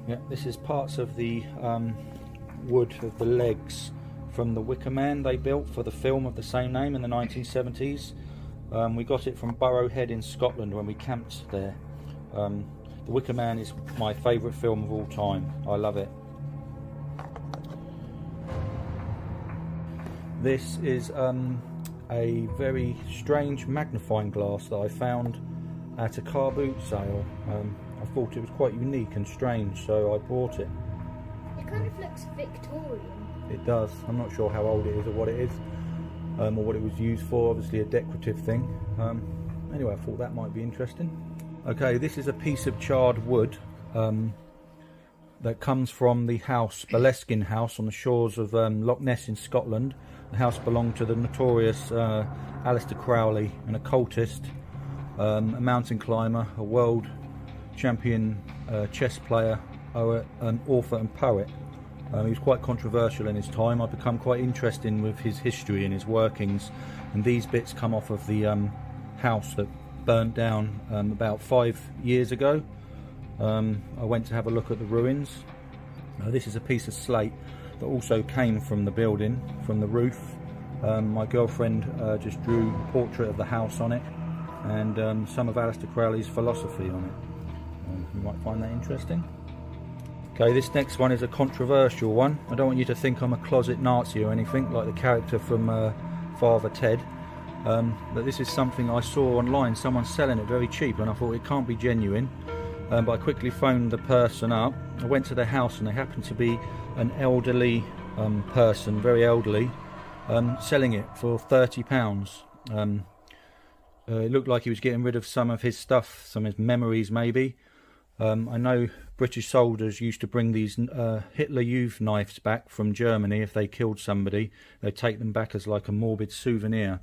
Yeah, this is parts of the um, wood of the legs from the Wicker Man they built for the film of the same name in the 1970s. Um, we got it from Burrow Head in Scotland when we camped there. Um, the Wicker Man is my favourite film of all time. I love it. This is um, a very strange magnifying glass that I found at a car boot sale. Um, I thought it was quite unique and strange, so I bought it. It kind of looks Victorian. It does. I'm not sure how old it is or what it is um, or what it was used for, obviously a decorative thing. Um, anyway, I thought that might be interesting. Okay, this is a piece of charred wood um, that comes from the house, Boleskine House, on the shores of um, Loch Ness in Scotland. The house belonged to the notorious uh, Aleister Crowley, an occultist, um, a mountain climber, a world champion uh, chess player, an author and poet. Um, he was quite controversial in his time. I've become quite interested in with his history and his workings, and these bits come off of the um, house that burnt down um, about five years ago. Um, I went to have a look at the ruins. This is a piece of slate that also came from the building, from the roof. Um, my girlfriend uh, just drew a portrait of the house on it and um, some of Aleister Crowley's philosophy on it. you might find that interesting. Okay, this next one is a controversial one. I don't want you to think I'm a closet Nazi or anything like the character from uh, Father Ted. Um, but this is something I saw online, someone selling it very cheap, and I thought it can't be genuine. Um, but I quickly phoned the person up. I went to their house, and they happened to be an elderly um, person, very elderly, um, selling it for £30. Um, uh, it looked like he was getting rid of some of his stuff, some of his memories, maybe. Um, I know British soldiers used to bring these uh, Hitler Youth knives back from Germany if they killed somebody. They'd take them back as like a morbid souvenir.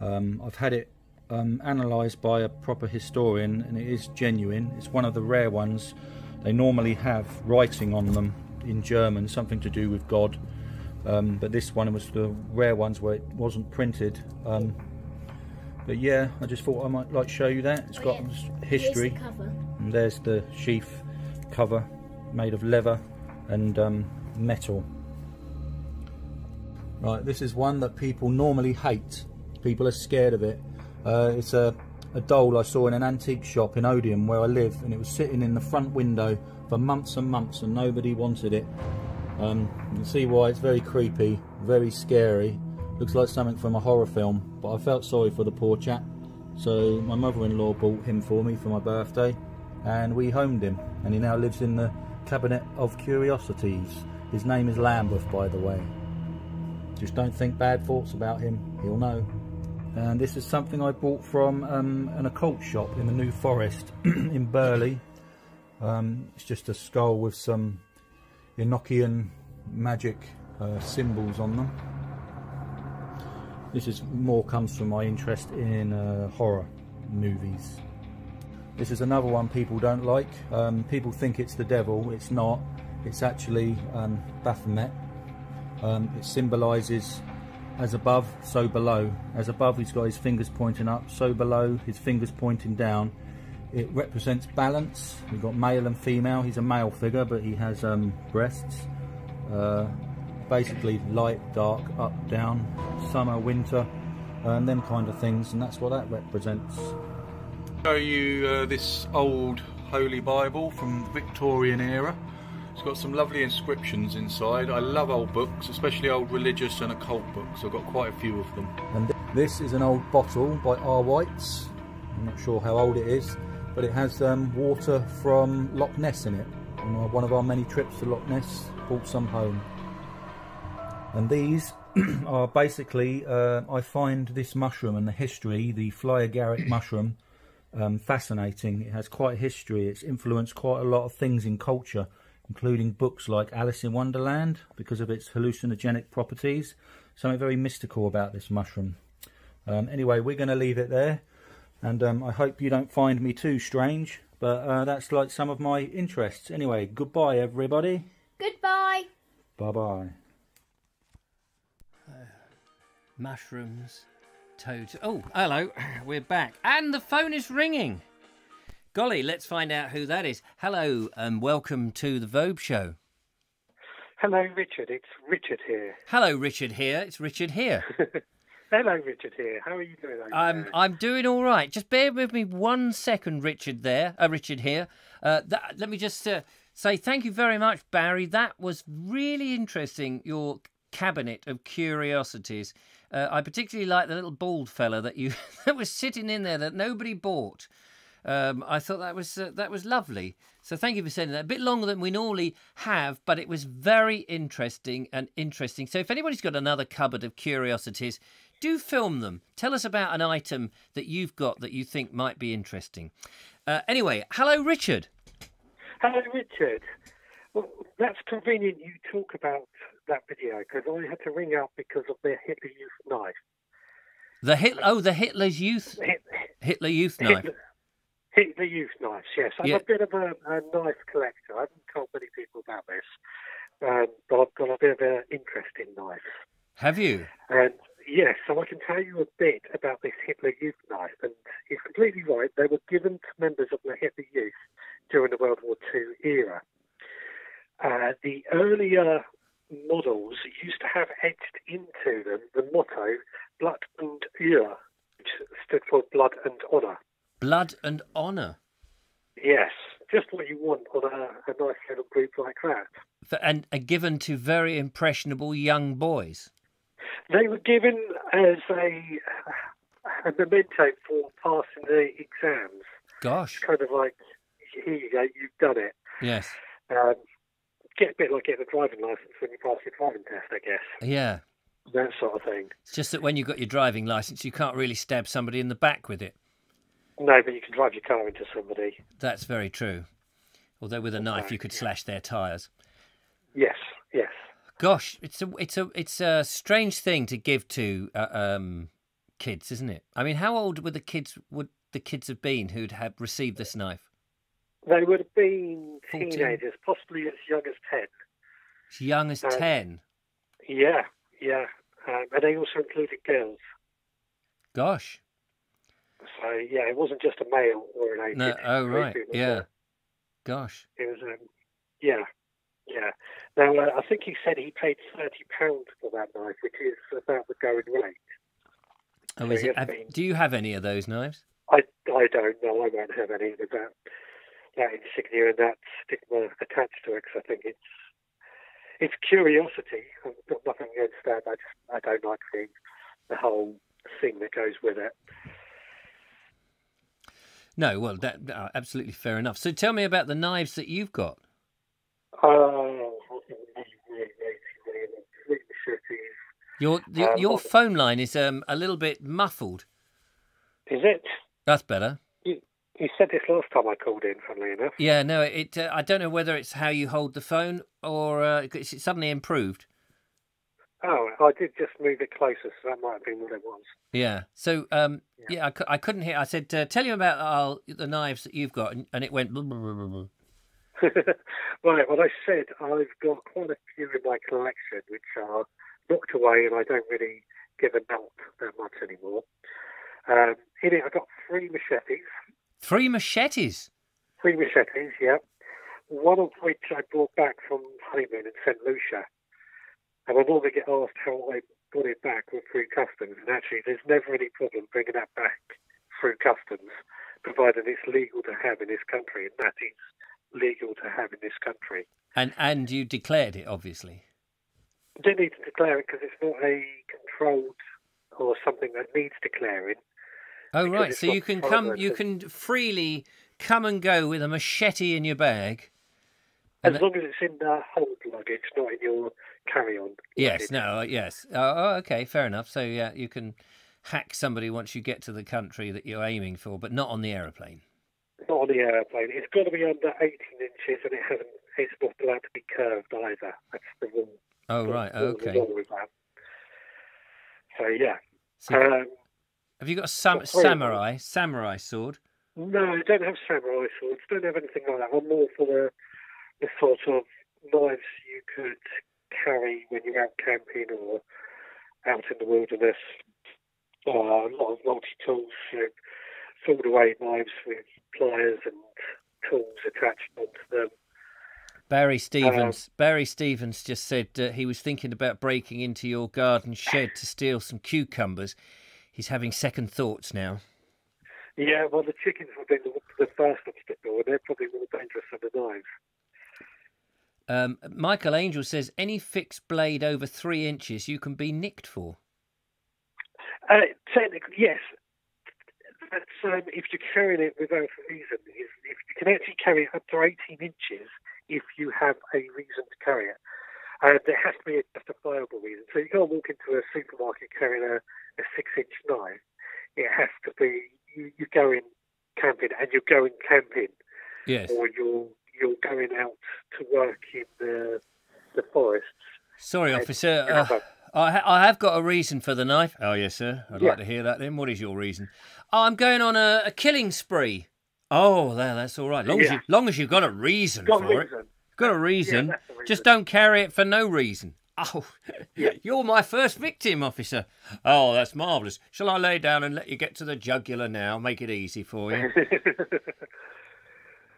Um, I've had it um, analysed by a proper historian and it is genuine. It's one of the rare ones. They normally have writing on them in German, something to do with God. Um, but this one was the rare ones where it wasn't printed. Um, but yeah, I just thought I might like show you that. It's Oh, got yeah. history. The cover. And there's the sheath cover made of leather and um, metal. Right, this is one that people normally hate. People are scared of it. Uh, it's a, a doll I saw in an antique shop in Odeon where I live and it was sitting in the front window for months and months and nobody wanted it. Um, you can see why it's very creepy, very scary. Looks like something from a horror film, but I felt sorry for the poor chap. So my mother-in-law bought him for me for my birthday and we homed him and he now lives in the cabinet of curiosities. His name is Lambeth by the way. Just don't think bad thoughts about him, he'll know. And this is something I bought from um, an occult shop in the New Forest in Burley. Um, it's just a skull with some Enochian magic uh, symbols on them. This is more comes from my interest in uh, horror movies. This is another one people don't like. Um, people think it's the devil. It's not. It's actually um, Baphomet. Um, it symbolises as above, so below. As above, he's got his fingers pointing up. So below, his fingers pointing down. It represents balance. We've got male and female. He's a male figure, but he has um, breasts. Uh, basically, light, dark, up, down, summer, winter, and them kind of things. And that's what that represents show you uh, this old Holy Bible from Victorian era. It's got some lovely inscriptions inside. I love old books, especially old religious and occult books. I've got quite a few of them. And this is an old bottle by R. White's. I'm not sure how old it is, but it has um, water from Loch Ness in it. On uh, one of our many trips to Loch Ness, brought some home. And these are basically, uh, I find this mushroom and the history, the fly agaric mushroom, um, fascinating. It has quite a history. It's influenced quite a lot of things in culture, including books like Alice in Wonderland because of its hallucinogenic properties. Something very mystical about this mushroom. Um, anyway, we're going to leave it there, and um, I hope you don't find me too strange. But uh, that's like some of my interests. Anyway, goodbye, everybody. Goodbye. Bye bye. Mushrooms, toads. Oh, hello, we're back. And the phone is ringing. Golly, let's find out who that is. Hello, and welcome to the Vobes Show. Hello, Richard. It's Richard here. Hello, Richard here. It's Richard here. Hello, Richard here. How are you doing? I'm there? I'm doing all right. Just bear with me one second, Richard. There, uh, Richard here. Uh, that, let me just uh, say thank you very much, Barry. That was really interesting. Your cabinet of curiosities. Uh, I particularly like the little bald fella that you that was sitting in there that nobody bought. Um, I thought that was uh, that was lovely. So thank you for sending that. A bit longer than we normally have, but it was very interesting and interesting. So if anybody's got another cupboard of curiosities, do film them. Tell us about an item that you've got that you think might be interesting. Uh, anyway, hello, Richard. Hello, Richard. Well, that's convenient you talk about that video because I had to ring up because of the Hitler Youth knife. The Hitler. Oh, the Hitler's Youth. Hit- Hitler Youth knife. Hitler, Hitler Youth knives, yes. I'm Yeah. a bit of a, a knife collector. I haven't told many people about this, um, but I've got a bit of an interest in knives. Have you? And yes, so I can tell you a bit about this Hitler Youth knife. And he's completely right. They were given to members of the Hitler Youth during the World War II era. Uh, the earlier models used to have etched into them the motto "Blood and Ehr," which stood for blood and honour. Blood and honor. Yes, just what you want on a, a nice little group like that. And are given to very impressionable young boys. They were given as a, a memento for passing the exams. Gosh. Kind of like, here you go, you've done it. Yes. Um, get a bit like getting a driving license when you pass your driving test, I guess. Yeah. That sort of thing. It's just that when you've got your driving license, you can't really stab somebody in the back with it. No, but you can drive your car into somebody. That's very true. Although with a knife, you could slash their tyres. Yes, yes. Gosh, it's a it's a it's a strange thing to give to uh, um, kids, isn't it? I mean, how old would the kids would the kids have been who'd have received this knife? They would have been 14? teenagers, possibly as young as 10. As young as Uh, ten. Yeah, yeah. Um, and they also included girls. Gosh. So, yeah, it wasn't just a male or an aged. No. Oh right. Yeah. uh, Gosh. It was, um, yeah, yeah. Now, uh, I think he said he paid £30 for that knife, which is about the going rate. Oh, So is it? Have, been- do you have any of those knives? I, I don't know. I won't have any of that, that insignia and that stigma attached to it because I think it's it's curiosity. I've got nothing against that. I just I don't like the the whole thing that goes with it. No. Well, that uh, absolutely fair enough. So tell me about the knives that you've got. Oh. Your your, Um, your phone line is um a little bit muffled. Is it? That's better. You, said this last time I called in, funnily enough. Yeah, no, it. Uh, I don't know whether it's how you hold the phone or uh, it's suddenly improved. Oh, I did just move it closer, so that might have been what it was. Yeah. So, um, yeah, I, cou- I couldn't hear. I said, uh, "Tell you about uh, the knives that you've got," and, and it went. Right, well, I said I've got quite a few in my collection which are locked away and I don't really give a melt that much anymore. Um, in it, I've got three machetes. Three machetes. Three machetes, yeah. One of which I brought back from honeymoon in St. Lucia. And I normally get asked how I got it back with through customs. And actually, there's never any problem bringing that back through customs, provided it's legal to have in this country. And that is legal to have in this country. And and you declared it, obviously. don't need to declare it because it's not a controlled or something that needs declaring. Oh right, so you can come, you can freely come and go with a machete in your bag. As long as it's in the hold luggage, not in your carry-on. Yes, no, uh, yes. Oh, oh, okay, fair enough. So yeah, you can hack somebody once you get to the country that you're aiming for, but not on the aeroplane. Not on the airplane. It's got to be under 18 inches, and it hasn't. It's not allowed to be curved either. That's the rule. Oh right, okay. So yeah. So Um, have you got a sam- got three of them. samurai samurai sword? No, I don't have samurai swords. Don't have anything like that. I'm more for the, the sort of knives you could carry when you're out camping or out in the wilderness. Uh, a lot of multi-tools, you know, away knives with pliers and tools attached onto them. Barry Stevens. Barry Stevens just said uh, he was thinking about breaking into your garden shed to steal some cucumbers. He's having second thoughts now. Yeah, well, the chickens would be the, the first obstacle, and they're probably more dangerous than the knives. Um, Michael Angel says any fixed blade over three inches you can be nicked for. Uh, technically, yes. That's um, if you're carrying it without a reason. If, if you can actually carry it up to 18 inches if you have a reason to carry it. And there has to be a justifiable reason. So you can't walk into a supermarket carrying a, a six-inch knife. It has to be you, you're going camping and you're going camping, Yes. or you're you're going out to work in the the forests. Sorry, And officer. you Uh, I, ha- I have got a reason for the knife. Oh, yes, sir. I'd Yeah. like to hear that then. What is your reason? Oh, I'm going on a, a killing spree. Oh, there, that's all right. Long as you, long as you've got a reason Got for reason. it. Got a reason. the reason. Just don't carry it for no reason. Oh, you're my first victim, officer. Oh, that's marvellous. Shall I lay down and let you get to the jugular now? Make it easy for you.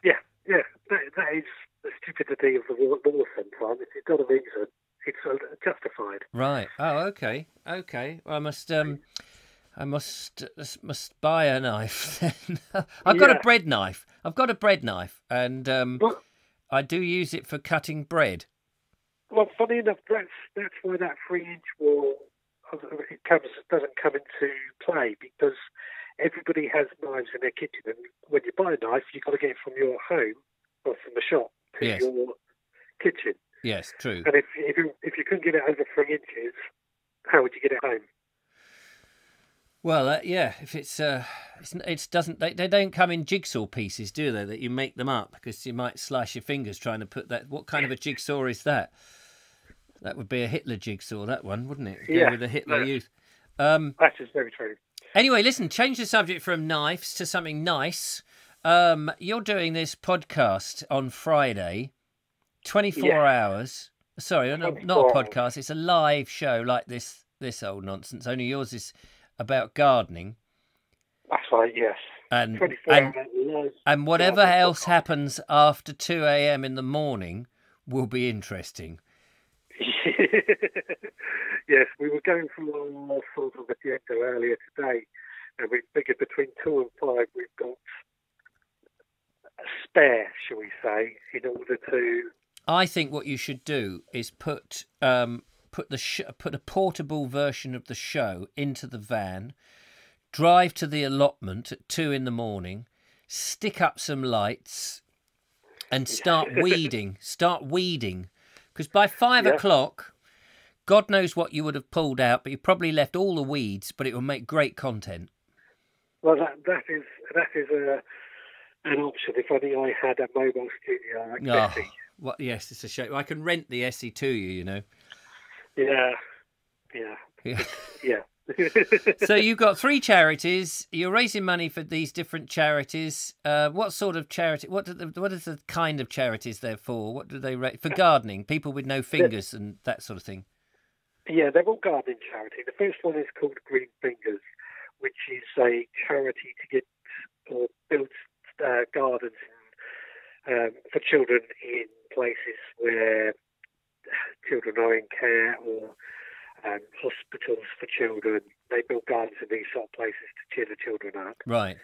yeah, yeah, that, that is the stupidity of the law, law sometimes. If you've got a reason, it's justified. Right. Oh, okay. Okay. Well, I must um, I must must buy a knife. Then I've got a bread knife. I've got a bread knife, and um, Well- I do use it for cutting bread. Well, funny enough, that's that's why that three-inch wall it comes doesn't come into play because everybody has knives in their kitchen, and when you buy a knife, you've got to get it from your home or from the shop to Yes. your kitchen. Yes, true. And if if you if you couldn't get it over three inches, how would you get it home? Well, uh, yeah. If it's uh, it's it's doesn't they, they don't come in jigsaw pieces, do they? That you make them up because you might slice your fingers trying to put that. What kind of a jigsaw is that? That would be a Hitler jigsaw, that one, wouldn't it? Go Yeah. with the Hitler youth. Um, That is very true. Anyway, listen, change the subject from knives to something nice. Um, you're doing this podcast on Friday, 24 Yeah. hours. Sorry, not, not a podcast. It's a live show like this this old nonsense. Only yours is about gardening. That's right. Yes. And and, and whatever live else happens after 2 a.m. in the morning will be interesting. yes, we were going through our sort of agenda earlier today, and we figured between two and five we've got a spare, shall we say, in order to. I think what you should do is put um, put the sh- put a portable version of the show into the van, drive to the allotment at two in the morning, stick up some lights, and start weeding. Start weeding, because by five Yeah. o'clock, God knows what you would have pulled out, but you probably left all the weeds. But it will make great content. Well, that that is that is a an option. If only I had a mobile studio like ah, Oh, what? Yes, it's a shame. I can rent the Essie to you. You know. Yeah, yeah, Yeah. yeah. so you've got three charities. You're raising money for these different charities. Uh, what sort of charity? What do the, what is the kind of charities they're for? What do they ra- for gardening? People with no fingers and that sort of thing. Yeah, they're all gardening charity. The first one is called Green Fingers, which is a charity to get or build uh, gardens um, for children in places where children are in care or um, hospitals for children. They build gardens in these sort of places to cheer the children up. Right.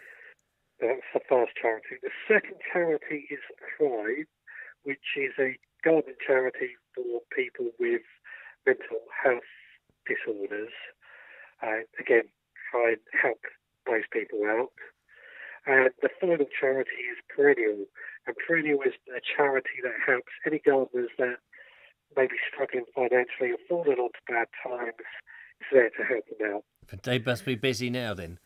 That's the first charity. The second charity is Thrive, which is a garden charity for people with mental health disorders. Uh, again, try and help those people out. And the final charity is Perennial. And Perennial is a charity that helps any gardeners that may be struggling financially or fallen onto bad times. It's there to help them out. But they must be busy now. Then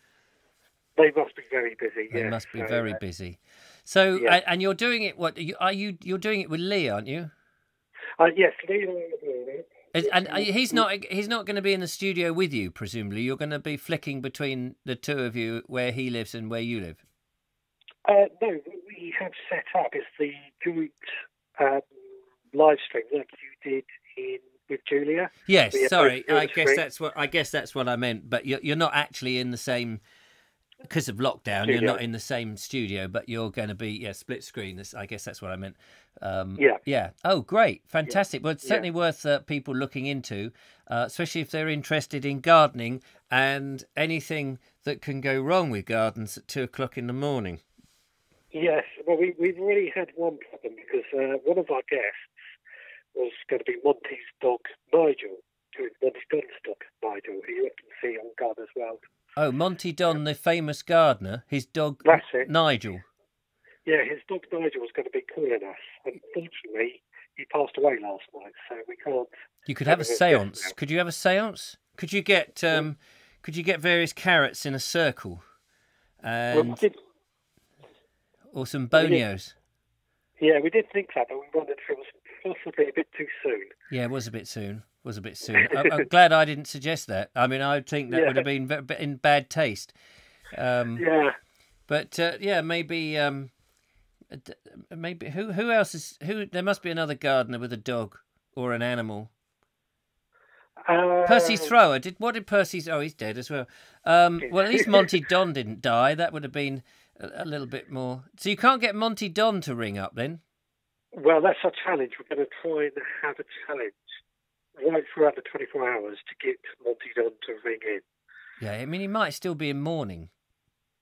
They must be very busy. they yes. must be So, very uh, busy. So Yeah. and, you're doing it. What are you, you? You're doing it with Lee, aren't you? Uh, yes, Lee. Is- And uh, he's not. He's not going to be in the studio with you. Presumably, you're going to be flicking between the two of you, where he lives and where you live. Uh, no, what we have set up is the joint um, live stream like you did in with Julia. Yes, sorry. I guess that's what I guess that's what I meant. But you're you're not actually in the same because of lockdown. You're not in the same studio, but you're going to be yeah split screen. That's, I guess that's what I meant. Um, Yeah. Yeah. Oh, great, fantastic. Well, it's Yeah. certainly worth uh, people looking into, uh, especially if they're interested in gardening and anything that can go wrong with gardens at two o'clock in the morning. Yes, well, we, we've already had one problem because uh, one of our guests was going to be Monty's dog, Nigel, who is Monty Don's dog, Nigel, who you often see on Gardener's World. Oh, Monty Don, the famous gardener, his dog That's it. Nigel. Yeah, his dog Nigel was going to be calling us. Unfortunately, he passed away last night, so we can't. You could have a séance. Could you have a séance? Could you get um, could you get various carrots in a circle, Well, we and did, or some bonios? yeah, we did think that, but we wondered if it was possibly a bit too soon. Yeah, it was a bit soon. Was a bit soon. I, I'm glad I didn't suggest that. I mean, I think that Yeah. would have been in bad taste. Um, Yeah. But uh, yeah, maybe um, uh, maybe who who else is who? There must be another gardener with a dog or an animal. Uh, Percy Thrower did what did Percy's? Oh, he's dead as well. Um, well, at least Monty Don didn't die. That would have been a, a little bit more. So you can't get Monty Don to ring up then. Well, that's our challenge. We're going to try and have a challenge right throughout the 24 hours to get Monty Don to ring in. Yeah, I mean, he might still be in mourning.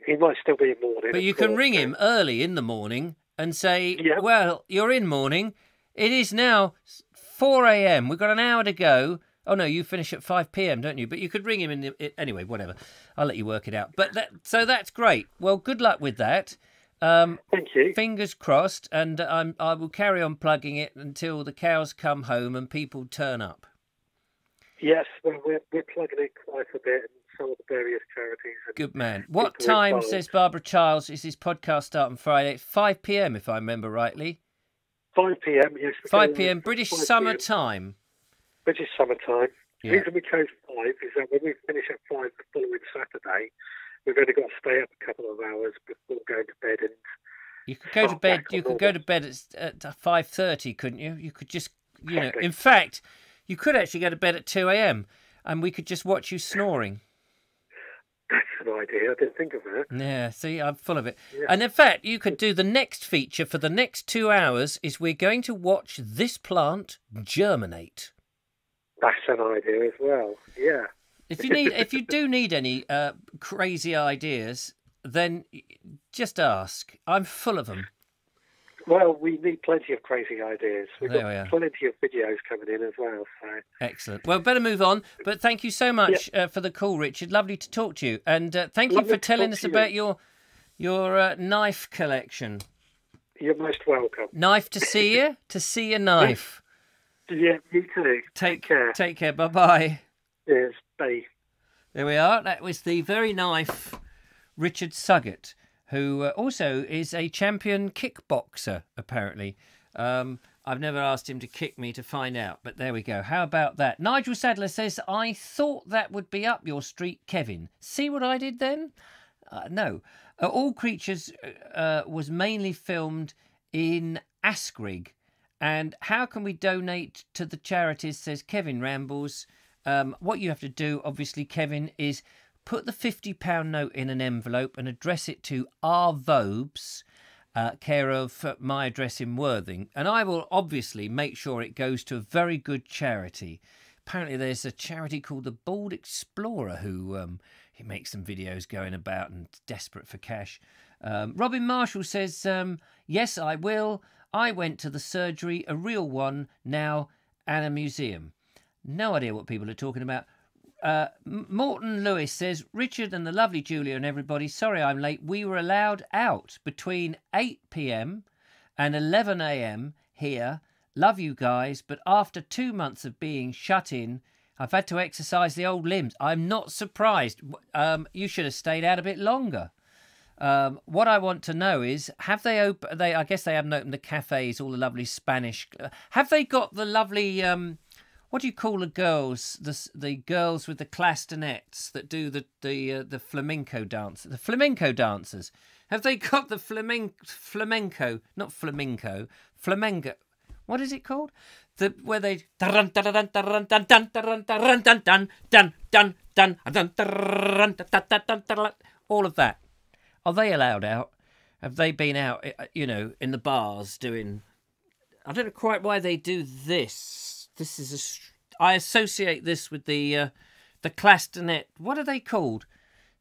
He might still be in mourning. But you can ring him early in the morning and say, Yeah. "Well, you're in mourning. It is now 4 a.m. We've got an hour to go." Oh no, you finish at 5 p.m., don't you? But you could ring him in the, anyway. Whatever. I'll let you work it out. But that, so that's great. Well, good luck with that. Um, Thank you. fingers crossed, and I'm, I will carry on plugging it until the cows come home and people turn up. Yes, well, we're, we're plugging it quite a bit in some of the various charities. And Good man. What time, involved. says Barbara Charles, is his podcast start on Friday? It's 5 p.m., if I remember rightly. 5 p.m. Yes, 5 p.m., British 5 summer p.m. time. British summertime. Yeah. The reason we chose five is that when we finish at five the following Saturday, we've only got to stay up a couple of hours before going to bed. And You could go to bed. You could go to bed at, at five thirty, couldn't you? You could just, you know. In fact, you could actually go to bed at two a.m. and we could just watch you snoring. that's an idea. I didn't think of that. Yeah, see, I'm full of it. Yeah. And in fact, you could do the next feature for the next two hours. Is we're going to watch this plant germinate. That's an idea as well. Yeah. If you need, if you do need any uh, crazy ideas, then just ask. I'm full of them. Well, we need plenty of crazy ideas. We've There got we are. plenty of videos coming in as well. So Excellent. Well, better move on. But thank you so much uh, for the call, Richard. Lovely to talk to you, and uh, thank you for telling us you. about your your uh, knife collection. you're most welcome. Knife to see you, to see a knife. Yeah, you too. Take care. Take care. Bye bye. Cheers. There we are. That was the very knife Richard Suggett, who uh, also is a champion kickboxer, apparently. Um, I've never asked him to kick me to find out, but there we go. How about that? Nigel Sadler says, I thought that would be up your street, Kevin. See what I did then? Uh, no. Uh, All Creatures uh, was mainly filmed in Askrigg. And how can we donate to the charities, says Kevin Rambles. Um, what you have to do, obviously, Kevin, is put the £50 note in an envelope and address it to R. Vobes, uh, care of my address in Worthing. And I will obviously make sure it goes to a very good charity. Apparently, there's a charity called the Bald Explorer who um, he makes some videos going about and desperate for cash. Um, Robin Marshall says, um, Yes, I will. I went to the surgery, a real one now, and a museum. No idea what people are talking about. Uh, Morton Lewis says, Richard and the lovely Julia and everybody, sorry I'm late. We were allowed out between 8 pm and 11 am here. Love you guys, but after two months of being shut in, I've had to exercise the old limbs. I'm not surprised. Um, you should have stayed out a bit longer. Um, what I want to know is, have they opened? They, I guess they haven't opened the cafes, all the lovely Spanish. uh, Have they got the lovely? Um, what do you call the girls the the girls with the clastinets that do the the uh, the flamenco dance the flamenco dancers have they got the flamenco not flamenco flamenco what is it called the where they all of that are they allowed out have they been out you know in the bars doing i don't know quite why they do this this is a. I associate this with the uh, the Clastanet. What are they called?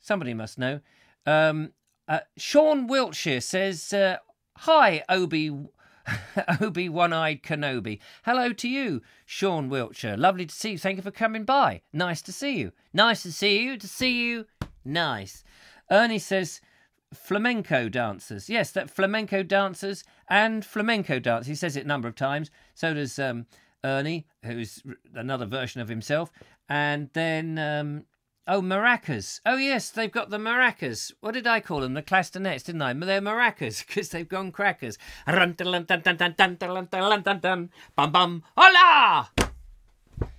Somebody must know. Um, uh, Sean Wiltshire says, uh, "Hi, Obi." Obi One Eyed Kenobi. Hello to you, Sean Wiltshire. Lovely to see you. Thank you for coming by. Nice to see you. Nice to see you. To see you. Nice. Ernie says, flamenco dancers. Yes, that flamenco dancers and flamenco dance. He says it a number of times. So does um, Ernie, who's another version of himself. And then, um, oh, maracas. Oh, yes, they've got the maracas. What did I call them? The clastanets, didn't I? They're maracas because they've gone crackers. Bum, bum, hola!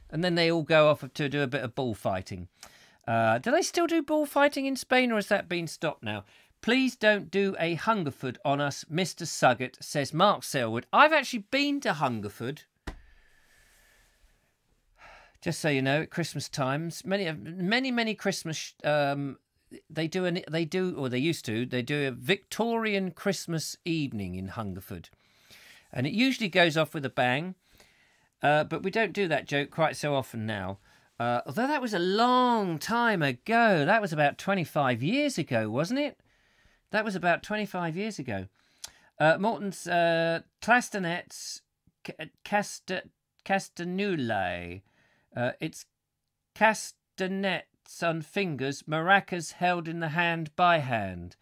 And then they all go off to do a bit of bullfighting. Uh, do they still do bullfighting in Spain, or has that been stopped now? Please don't do a Hungerford on us, Mr. Suggett, says Mark Selwood. I've actually been to Hungerford. Just so you know, at Christmas times, many, many, many Christmas, um, they do an, they do, or they used to, they do a Victorian Christmas evening in Hungerford, and it usually goes off with a bang. Uh, but we don't do that joke quite so often now. Uh, although that was a long time ago. That was about 25 years ago, wasn't it? That was about 25 years ago. Uh, Morton's uh, Castanets Cast Castanulae. Uh, it's castanets on fingers, maracas held in the hand by hand.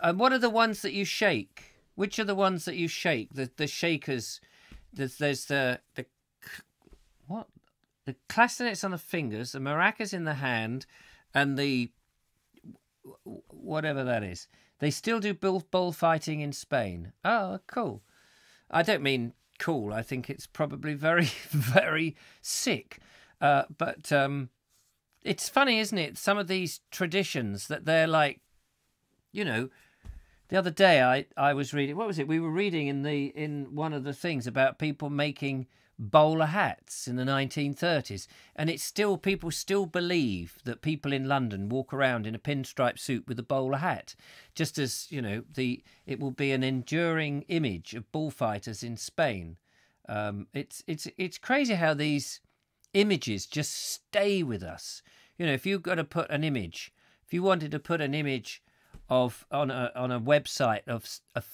And what are the ones that you shake? Which are the ones that you shake? The the shakers. There's there's the the what the castanets on the fingers, the maracas in the hand, and the whatever that is. They still do bull bullfighting in Spain. Oh, cool. I don't mean cool. I think it's probably very very sick. Uh, but um, it's funny, isn't it? Some of these traditions that they're like, you know, the other day I, I was reading what was it? We were reading in the in one of the things about people making bowler hats in the 1930s and it's still people still believe that people in London walk around in a pinstripe suit with a bowler hat just as you know the it will be an enduring image of bullfighters in Spain. Um, it's it's it's crazy how these images just stay with us. You know if you've got to put an image if you wanted to put an image of on a on a website of, of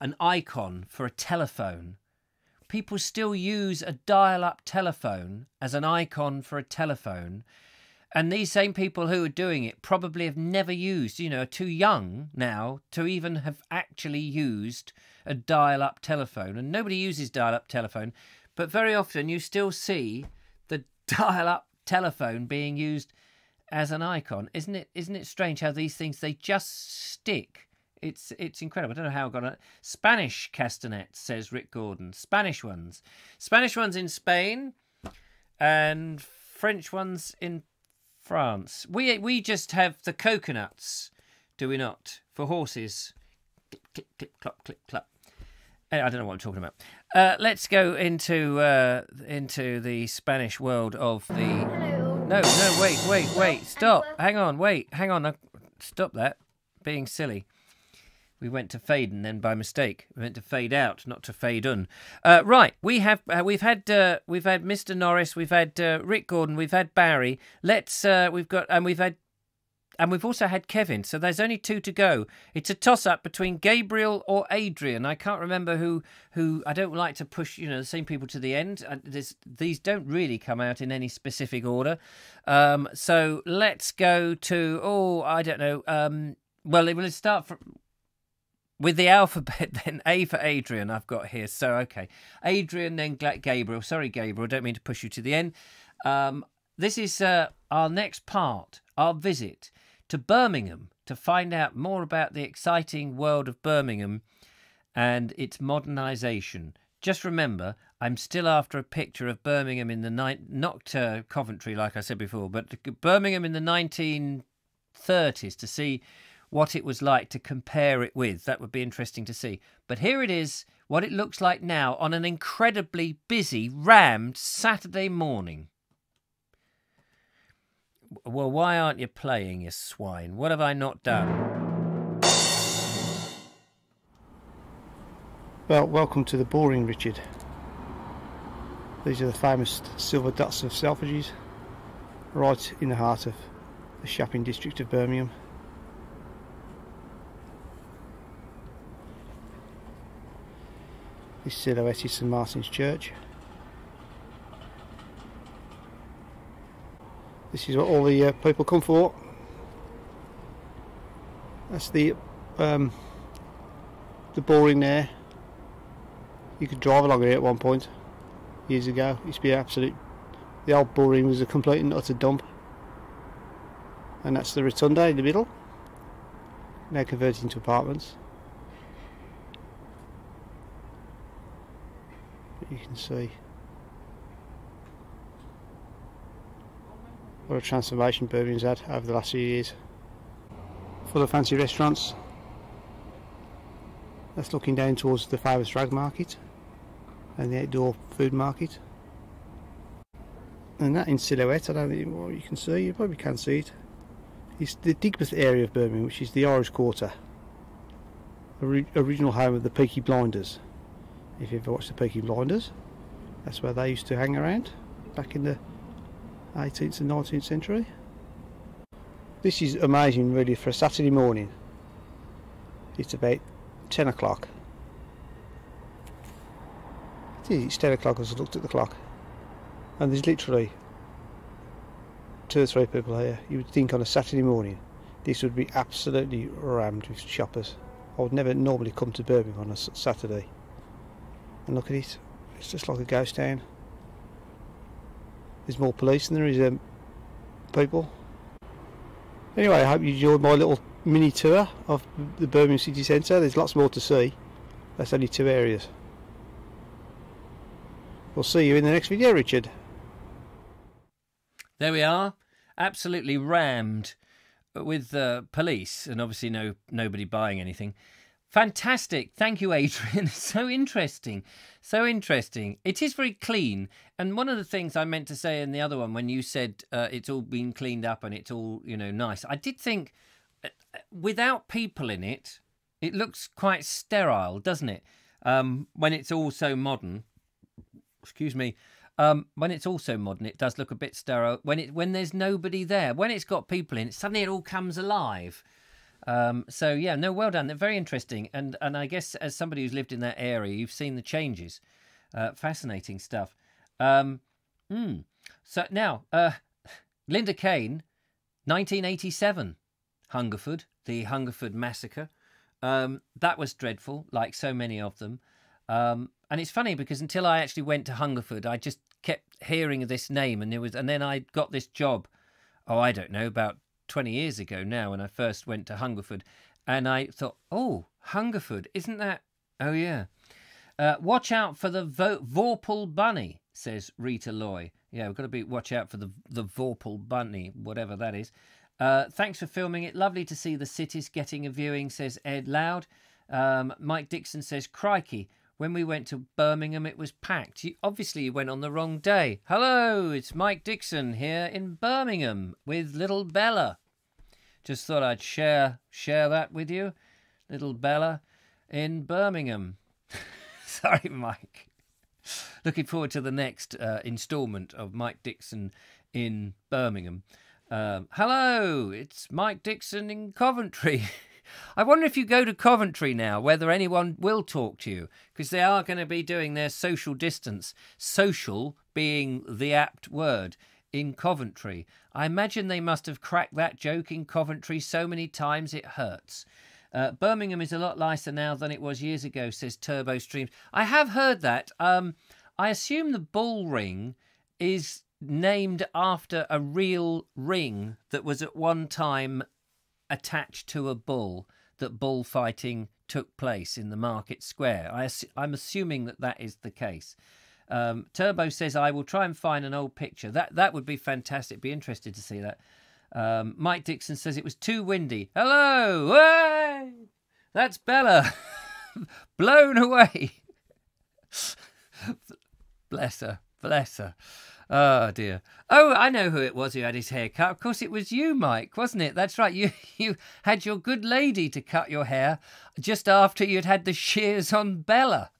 an icon for a telephone people still use a dial up telephone as an icon for a telephone. And these same people who are doing it probably have never used, you know, are too young now to even have actually used a dial up telephone. And nobody uses dial up telephone, but very often you still see the dial up telephone being used as an icon. Isn't it isn't it strange how these things they just stick it's it's incredible. I don't know how I got it. Spanish castanets, says Rick Gordon. Spanish ones. Spanish ones in Spain and French ones in France. We we just have the coconuts, do we not? For horses. Clip, clip, clip, clop, clip, clop. I don't know what I'm talking about. Uh, let's go into uh, into the Spanish world of the. Hello. No, no, wait, wait, wait, stop. Hang on, wait, hang on. Stop that. Being silly. We went to fade and then by mistake we went to fade out, not to fade un. Uh, right, we have uh, we've had uh, we've had Mr. Norris, we've had uh, Rick Gordon, we've had Barry. Let's uh, we've got and we've had and we've also had Kevin. So there's only two to go. It's a toss up between Gabriel or Adrian. I can't remember who who. I don't like to push you know the same people to the end. these don't really come out in any specific order. Um, so let's go to oh I don't know. Um, well, let's start from with the alphabet, then A for Adrian, I've got here. So, okay. Adrian, then Gabriel. Sorry, Gabriel, don't mean to push you to the end. Um, this is uh, our next part, our visit to Birmingham to find out more about the exciting world of Birmingham and its modernisation. Just remember, I'm still after a picture of Birmingham in the night, not uh, Coventry, like I said before, but Birmingham in the 1930s to see what it was like to compare it with. That would be interesting to see. But here it is, what it looks like now on an incredibly busy, rammed Saturday morning. Well, why aren't you playing, you swine? What have I not done? Well, welcome to the Bullring, Richard. These are the famous silver dots of Selfridges, right in the heart of the shopping district of Birmingham. This silhouette is St Martin's Church. This is what all the uh, people come for. That's the um, the Bullring there. You could drive along here at one point years ago. It used to be absolute. The old Bullring was a complete and utter dump. And that's the rotunda in the middle. Now converted into apartments. You can see what a transformation Birmingham's had over the last few years. For the fancy restaurants, that's looking down towards the famous rag market and the outdoor food market. And that in silhouette, I don't think what you can see, you probably can see it. It's the Digbeth area of Birmingham, which is the Irish Quarter, the original home of the Peaky Blinders if you've ever watched the Peaky Blinders that's where they used to hang around back in the 18th and 19th century. This is amazing really for a Saturday morning. It's about 10 o'clock. It's 10 o'clock as I looked at the clock. And there's literally two or three people here. You would think on a Saturday morning this would be absolutely rammed with shoppers. I would never normally come to Birmingham on a Saturday. And look at it, it's just like a ghost town. There's more police than there is um, people. Anyway, I hope you enjoyed my little mini tour of the Birmingham city centre. There's lots more to see. That's only two areas. We'll see you in the next video, Richard. There we are. Absolutely rammed with uh, police and obviously no nobody buying anything. Fantastic. Thank you, Adrian. so interesting. So interesting. It is very clean. And one of the things I meant to say in the other one, when you said uh, it's all been cleaned up and it's all, you know, nice, I did think uh, without people in it, it looks quite sterile, doesn't it? Um, when it's all so modern. Excuse me. Um, when it's also modern, it does look a bit sterile. When it when there's nobody there, when it's got people in, suddenly it all comes alive. Um, so yeah, no, well done. They're very interesting, and and I guess as somebody who's lived in that area, you've seen the changes. Uh, fascinating stuff. Um, mm. So now, uh, Linda Kane, 1987, Hungerford, the Hungerford massacre. Um, that was dreadful, like so many of them. Um, and it's funny because until I actually went to Hungerford, I just kept hearing this name, and there was, and then I got this job. Oh, I don't know, about 20 years ago now, when I first went to Hungerford, and I thought, oh, Hungerford, isn't that? Oh yeah. Uh, watch out for the Vo- Vorpal bunny, says Rita Loy. Yeah, we've got to be watch out for the the Vorpal bunny, whatever that is. Uh, thanks for filming it. Lovely to see the cities getting a viewing, says Ed Loud. Um, Mike Dixon says, crikey, when we went to Birmingham, it was packed. You, obviously, you went on the wrong day. Hello, it's Mike Dixon here in Birmingham with little Bella. Just thought I'd share share that with you, little Bella in Birmingham. Sorry, Mike. Looking forward to the next uh, instalment of Mike Dixon in Birmingham. Um, hello, it's Mike Dixon in Coventry. I wonder if you go to Coventry now, whether anyone will talk to you, because they are going to be doing their social distance, social being the apt word, in Coventry. I imagine they must have cracked that joke in Coventry so many times it hurts. Uh, Birmingham is a lot nicer now than it was years ago, says Turbo Streams. I have heard that. Um, I assume the bull ring is named after a real ring that was at one time attached to a bull that bullfighting took place in the market square. I, am assuming that that is the case. Um, Turbo says, I will try and find an old picture. That that would be fantastic. Be interested to see that. Um, Mike Dixon says it was too windy. Hello! Hey! That's Bella. Blown away. bless her. Bless her. Oh dear. Oh, I know who it was who had his hair cut. Of course, it was you, Mike, wasn't it? That's right. You you had your good lady to cut your hair just after you'd had the shears on Bella.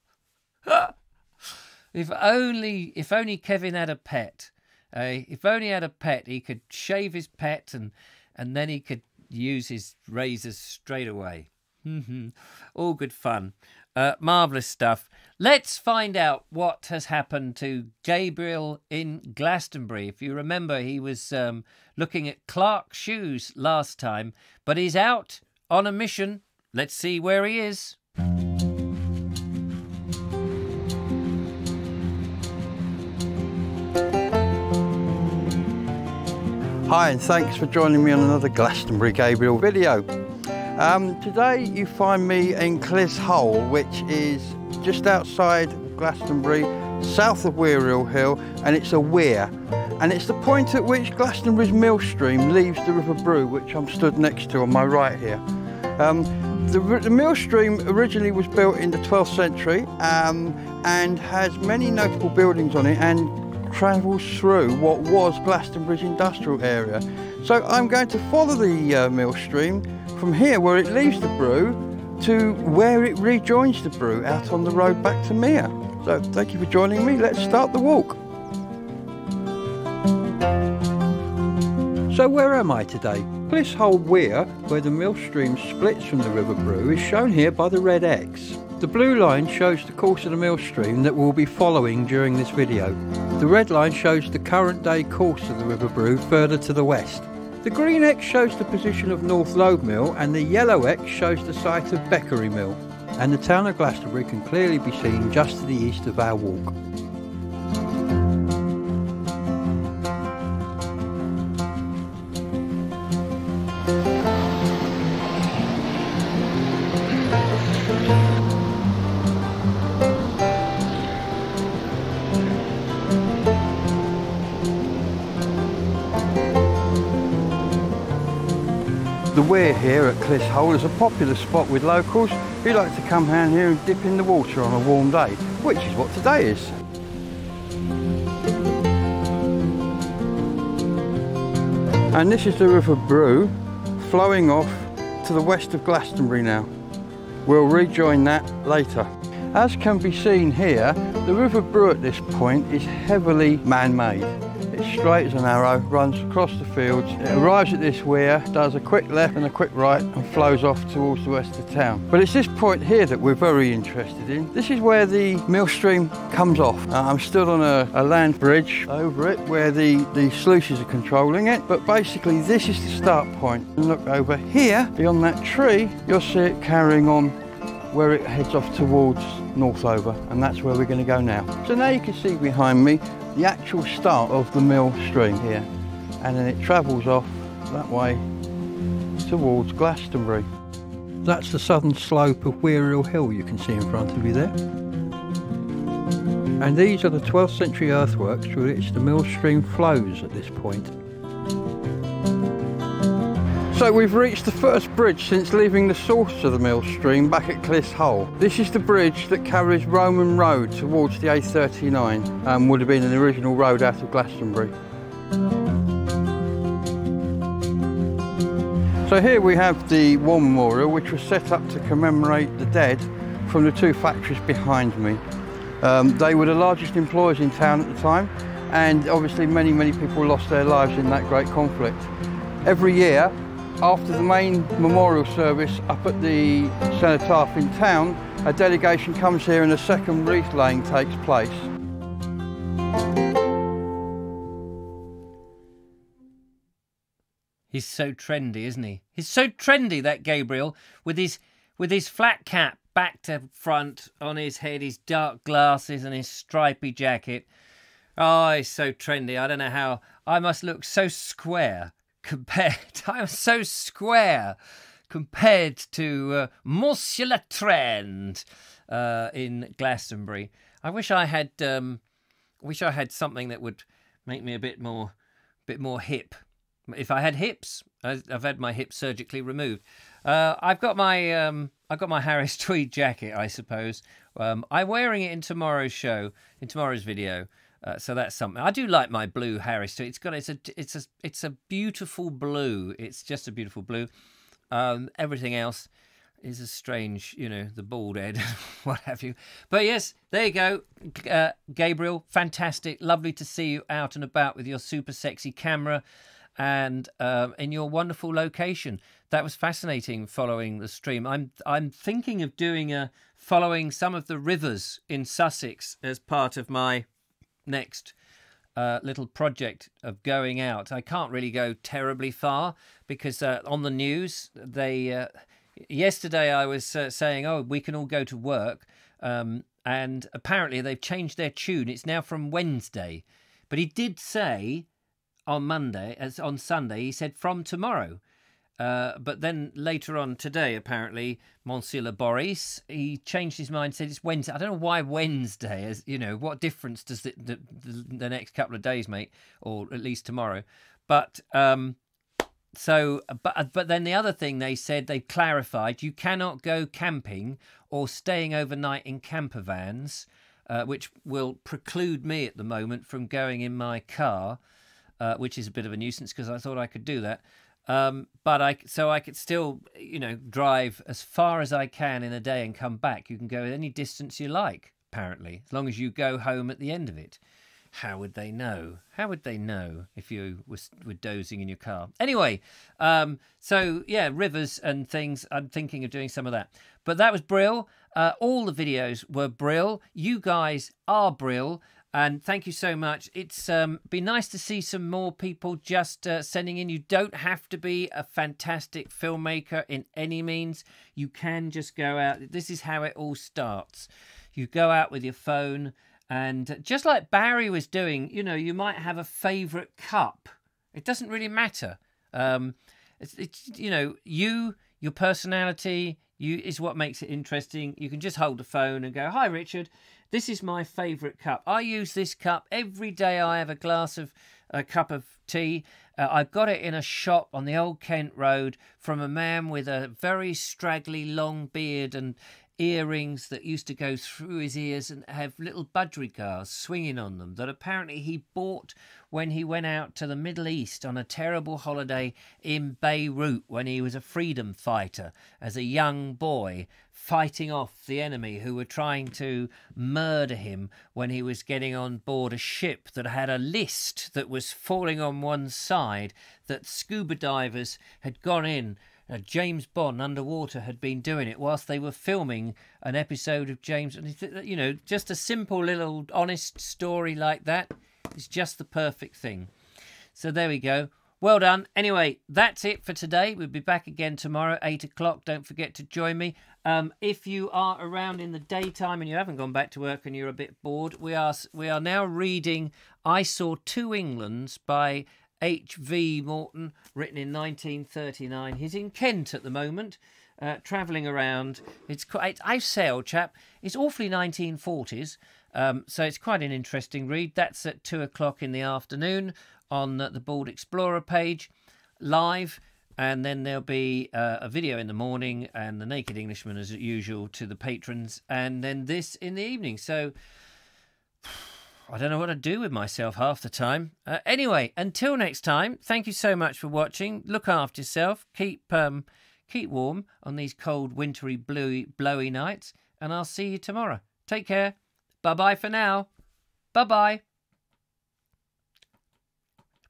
if only, if only Kevin had a pet. Eh? If only he had a pet, he could shave his pet and and then he could use his razors straight away. All good fun. Uh, marvellous stuff. Let's find out what has happened to Gabriel in Glastonbury. If you remember, he was um, looking at Clark's shoes last time, but he's out on a mission. Let's see where he is. Hi, and thanks for joining me on another Glastonbury Gabriel video. Um, today you find me in Clyse Hole, which is just outside Glastonbury, south of Wearyall Hill, and it's a weir. And it's the point at which Glastonbury's mill stream leaves the River Brue, which I'm stood next to on my right here. Um, the, the mill stream originally was built in the 12th century um, and has many notable buildings on it and travels through what was Glastonbury's industrial area. So I'm going to follow the uh, mill stream from here where it leaves the Brue to where it rejoins the Brue out on the road back to Meare. So thank you for joining me. Let's start the walk. So where am I today? Clyse Hole Weir, where the mill stream splits from the River Brue, is shown here by the red X. The blue line shows the course of the mill stream that we'll be following during this video. The red line shows the current day course of the River Brue further to the west. The green X shows the position of Northload Mill and the yellow X shows the site of Beckery Mill. And the town of Glastonbury can clearly be seen just to the east of our walk. Here at Clyse Hole is a popular spot with locals who like to come down here and dip in the water on a warm day, which is what today is. And this is the River Brue flowing off to the west of Glastonbury now. We'll rejoin that later. As can be seen here, the River Brue at this point is heavily man-made. It's straight as an arrow, runs across the fields, it arrives at this weir, does a quick left and a quick right and flows off towards the west of town. But it's this point here that we're very interested in. This is where the mill stream comes off. Uh, I'm stood on a, a land bridge over it where the, the sluices are controlling it, but basically this is the start point. And look over here, beyond that tree, you'll see it carrying on where it heads off towards Northover and that's where we're going to go now. So now you can see behind me the actual start of the mill stream here and then it travels off that way towards Glastonbury. That's the southern slope of Wearyall Hill you can see in front of you there. And these are the 12th century earthworks through which the mill stream flows at this point. So we've reached the first bridge since leaving the source of the mill stream back at Clyse Hole. This is the bridge that carries Roman Road towards the A39 and would have been an original road out of Glastonbury. So here we have the War Memorial which was set up to commemorate the dead from the two factories behind me. Um, they were the largest employers in town at the time and obviously many many people lost their lives in that great conflict. Every year after the main memorial service up at the cenotaph in town, a delegation comes here and a second wreath laying takes place. He's so trendy, isn't he? He's so trendy, that Gabriel, with his with his flat cap back to front on his head, his dark glasses and his stripy jacket. Oh, he's so trendy. I don't know how I must look so square compared. I'm so square compared to uh, Monsieur Le Trend uh, in Glastonbury. I wish I had. Um, wish I had something that would make me a bit more, bit more hip. If I had hips, I've had my hips surgically removed. Uh, I've got my um, I've got my Harris tweed jacket. I suppose um, I'm wearing it in tomorrow's show, in tomorrow's video. Uh, so that's something. I do like my blue Harris too. It's got it's a it's a it's a beautiful blue. It's just a beautiful blue. Um, everything else is a strange, you know, the bald head, what have you. But yes, there you go, uh, Gabriel. Fantastic, lovely to see you out and about with your super sexy camera and um, in your wonderful location. That was fascinating following the stream. I'm I'm thinking of doing a following some of the rivers in Sussex as part of my next uh, little project of going out. I can't really go terribly far because uh, on the news they uh, yesterday I was uh, saying, oh, we can all go to work, um, and apparently they've changed their tune. It's now from Wednesday, but he did say on Monday, as on Sunday, he said from tomorrow. Uh, but then later on today, apparently, Monsieur Boris he changed his mind, said it's Wednesday. I don't know why Wednesday. As you know, what difference does the, the, the next couple of days make, or at least tomorrow? But um, so, but but then the other thing they said they clarified: you cannot go camping or staying overnight in camper vans, uh, which will preclude me at the moment from going in my car uh, which is a bit of a nuisance because I thought I could do that. Um, but I so I could still, you know, drive as far as I can in a day and come back. You can go any distance you like, apparently, as long as you go home at the end of it. how would they know? How would they know if you were, were dozing in your car? Anyway, um, so yeah, rivers and things. I'm thinking of doing some of that. But that was Brill. Uh, all the videos were Brill. You guys are Brill. And thank you so much. It's um, nice to see some more people just uh, sending in. You don't have to be a fantastic filmmaker in any means. You can just go out. This is how it all starts. You go out with your phone, and just like Barry was doing, you know, you might have a favourite cup. It doesn't really matter. Um, it's, it's you know, you, your personality, you is what makes it interesting. You can just hold the phone and go, "Hi, Richard." This is my favourite cup. I use this cup every day. I have a glass of a cup of tea. Uh, I got it in a shop on the old Kent Road from a man with a very straggly long beard and earrings that used to go through his ears and have little budgerigars swinging on them that apparently he bought when he went out to the Middle East on a terrible holiday in Beirut when he was a freedom fighter as a young boy fighting off the enemy who were trying to murder him when he was getting on board a ship that had a list that was falling on one side that scuba divers had gone in uh, James Bond underwater had been doing it whilst they were filming an episode of James. And you know, just a simple little honest story like that is just the perfect thing. So there we go. Well done. Anyway, that's it for today. We'll be back again tomorrow, 8 o'clock. Don't forget to join me. Um, if you are around in the daytime and you haven't gone back to work and you're a bit bored, we are we are now reading I Saw Two Englands by H.V. Morton, written in 1939. He's in Kent at the moment, uh, travelling around. It's quite, I say, old chap, it's awfully 1940s, um, so it's quite an interesting read. That's at two o'clock in the afternoon on the Bald Explorer page, live. And then there'll be uh, a video in the morning and the Naked Englishman as usual to the patrons, and then this in the evening. So I don't know what to do with myself half the time. Uh, anyway, until next time, thank you so much for watching. Look after yourself. Keep um, keep warm on these cold, wintry, bluey, blowy nights, and I'll see you tomorrow. Take care. Bye bye for now. Bye bye.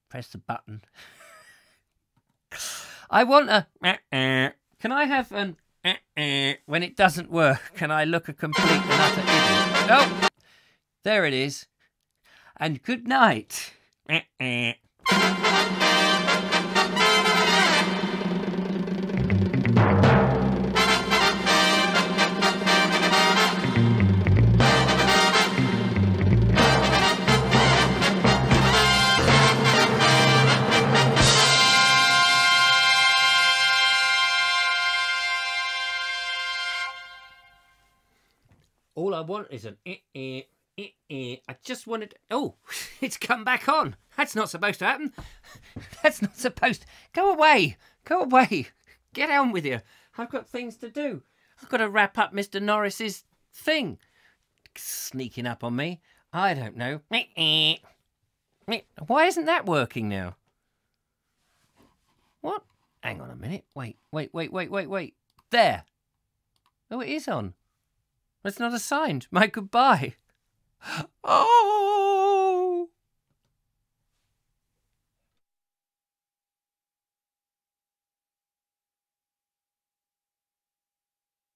Press the button. I want a. Can I have an. When it doesn't work, can I look a complete and utter idiot? Oh, there it is and good night. Is an eh, eh. I just wanted. Oh, it's come back on. That's not supposed to happen. That's not supposed. To... Go away. Go away. Get on with you. I've got things to do. I've got to wrap up Mr. Norris's thing. Sneaking up on me. I don't know. Why isn't that working now? What? Hang on a minute. Wait, wait, wait, wait, wait, wait. There. Oh, it is on. It's not a sign. My goodbye. Oh!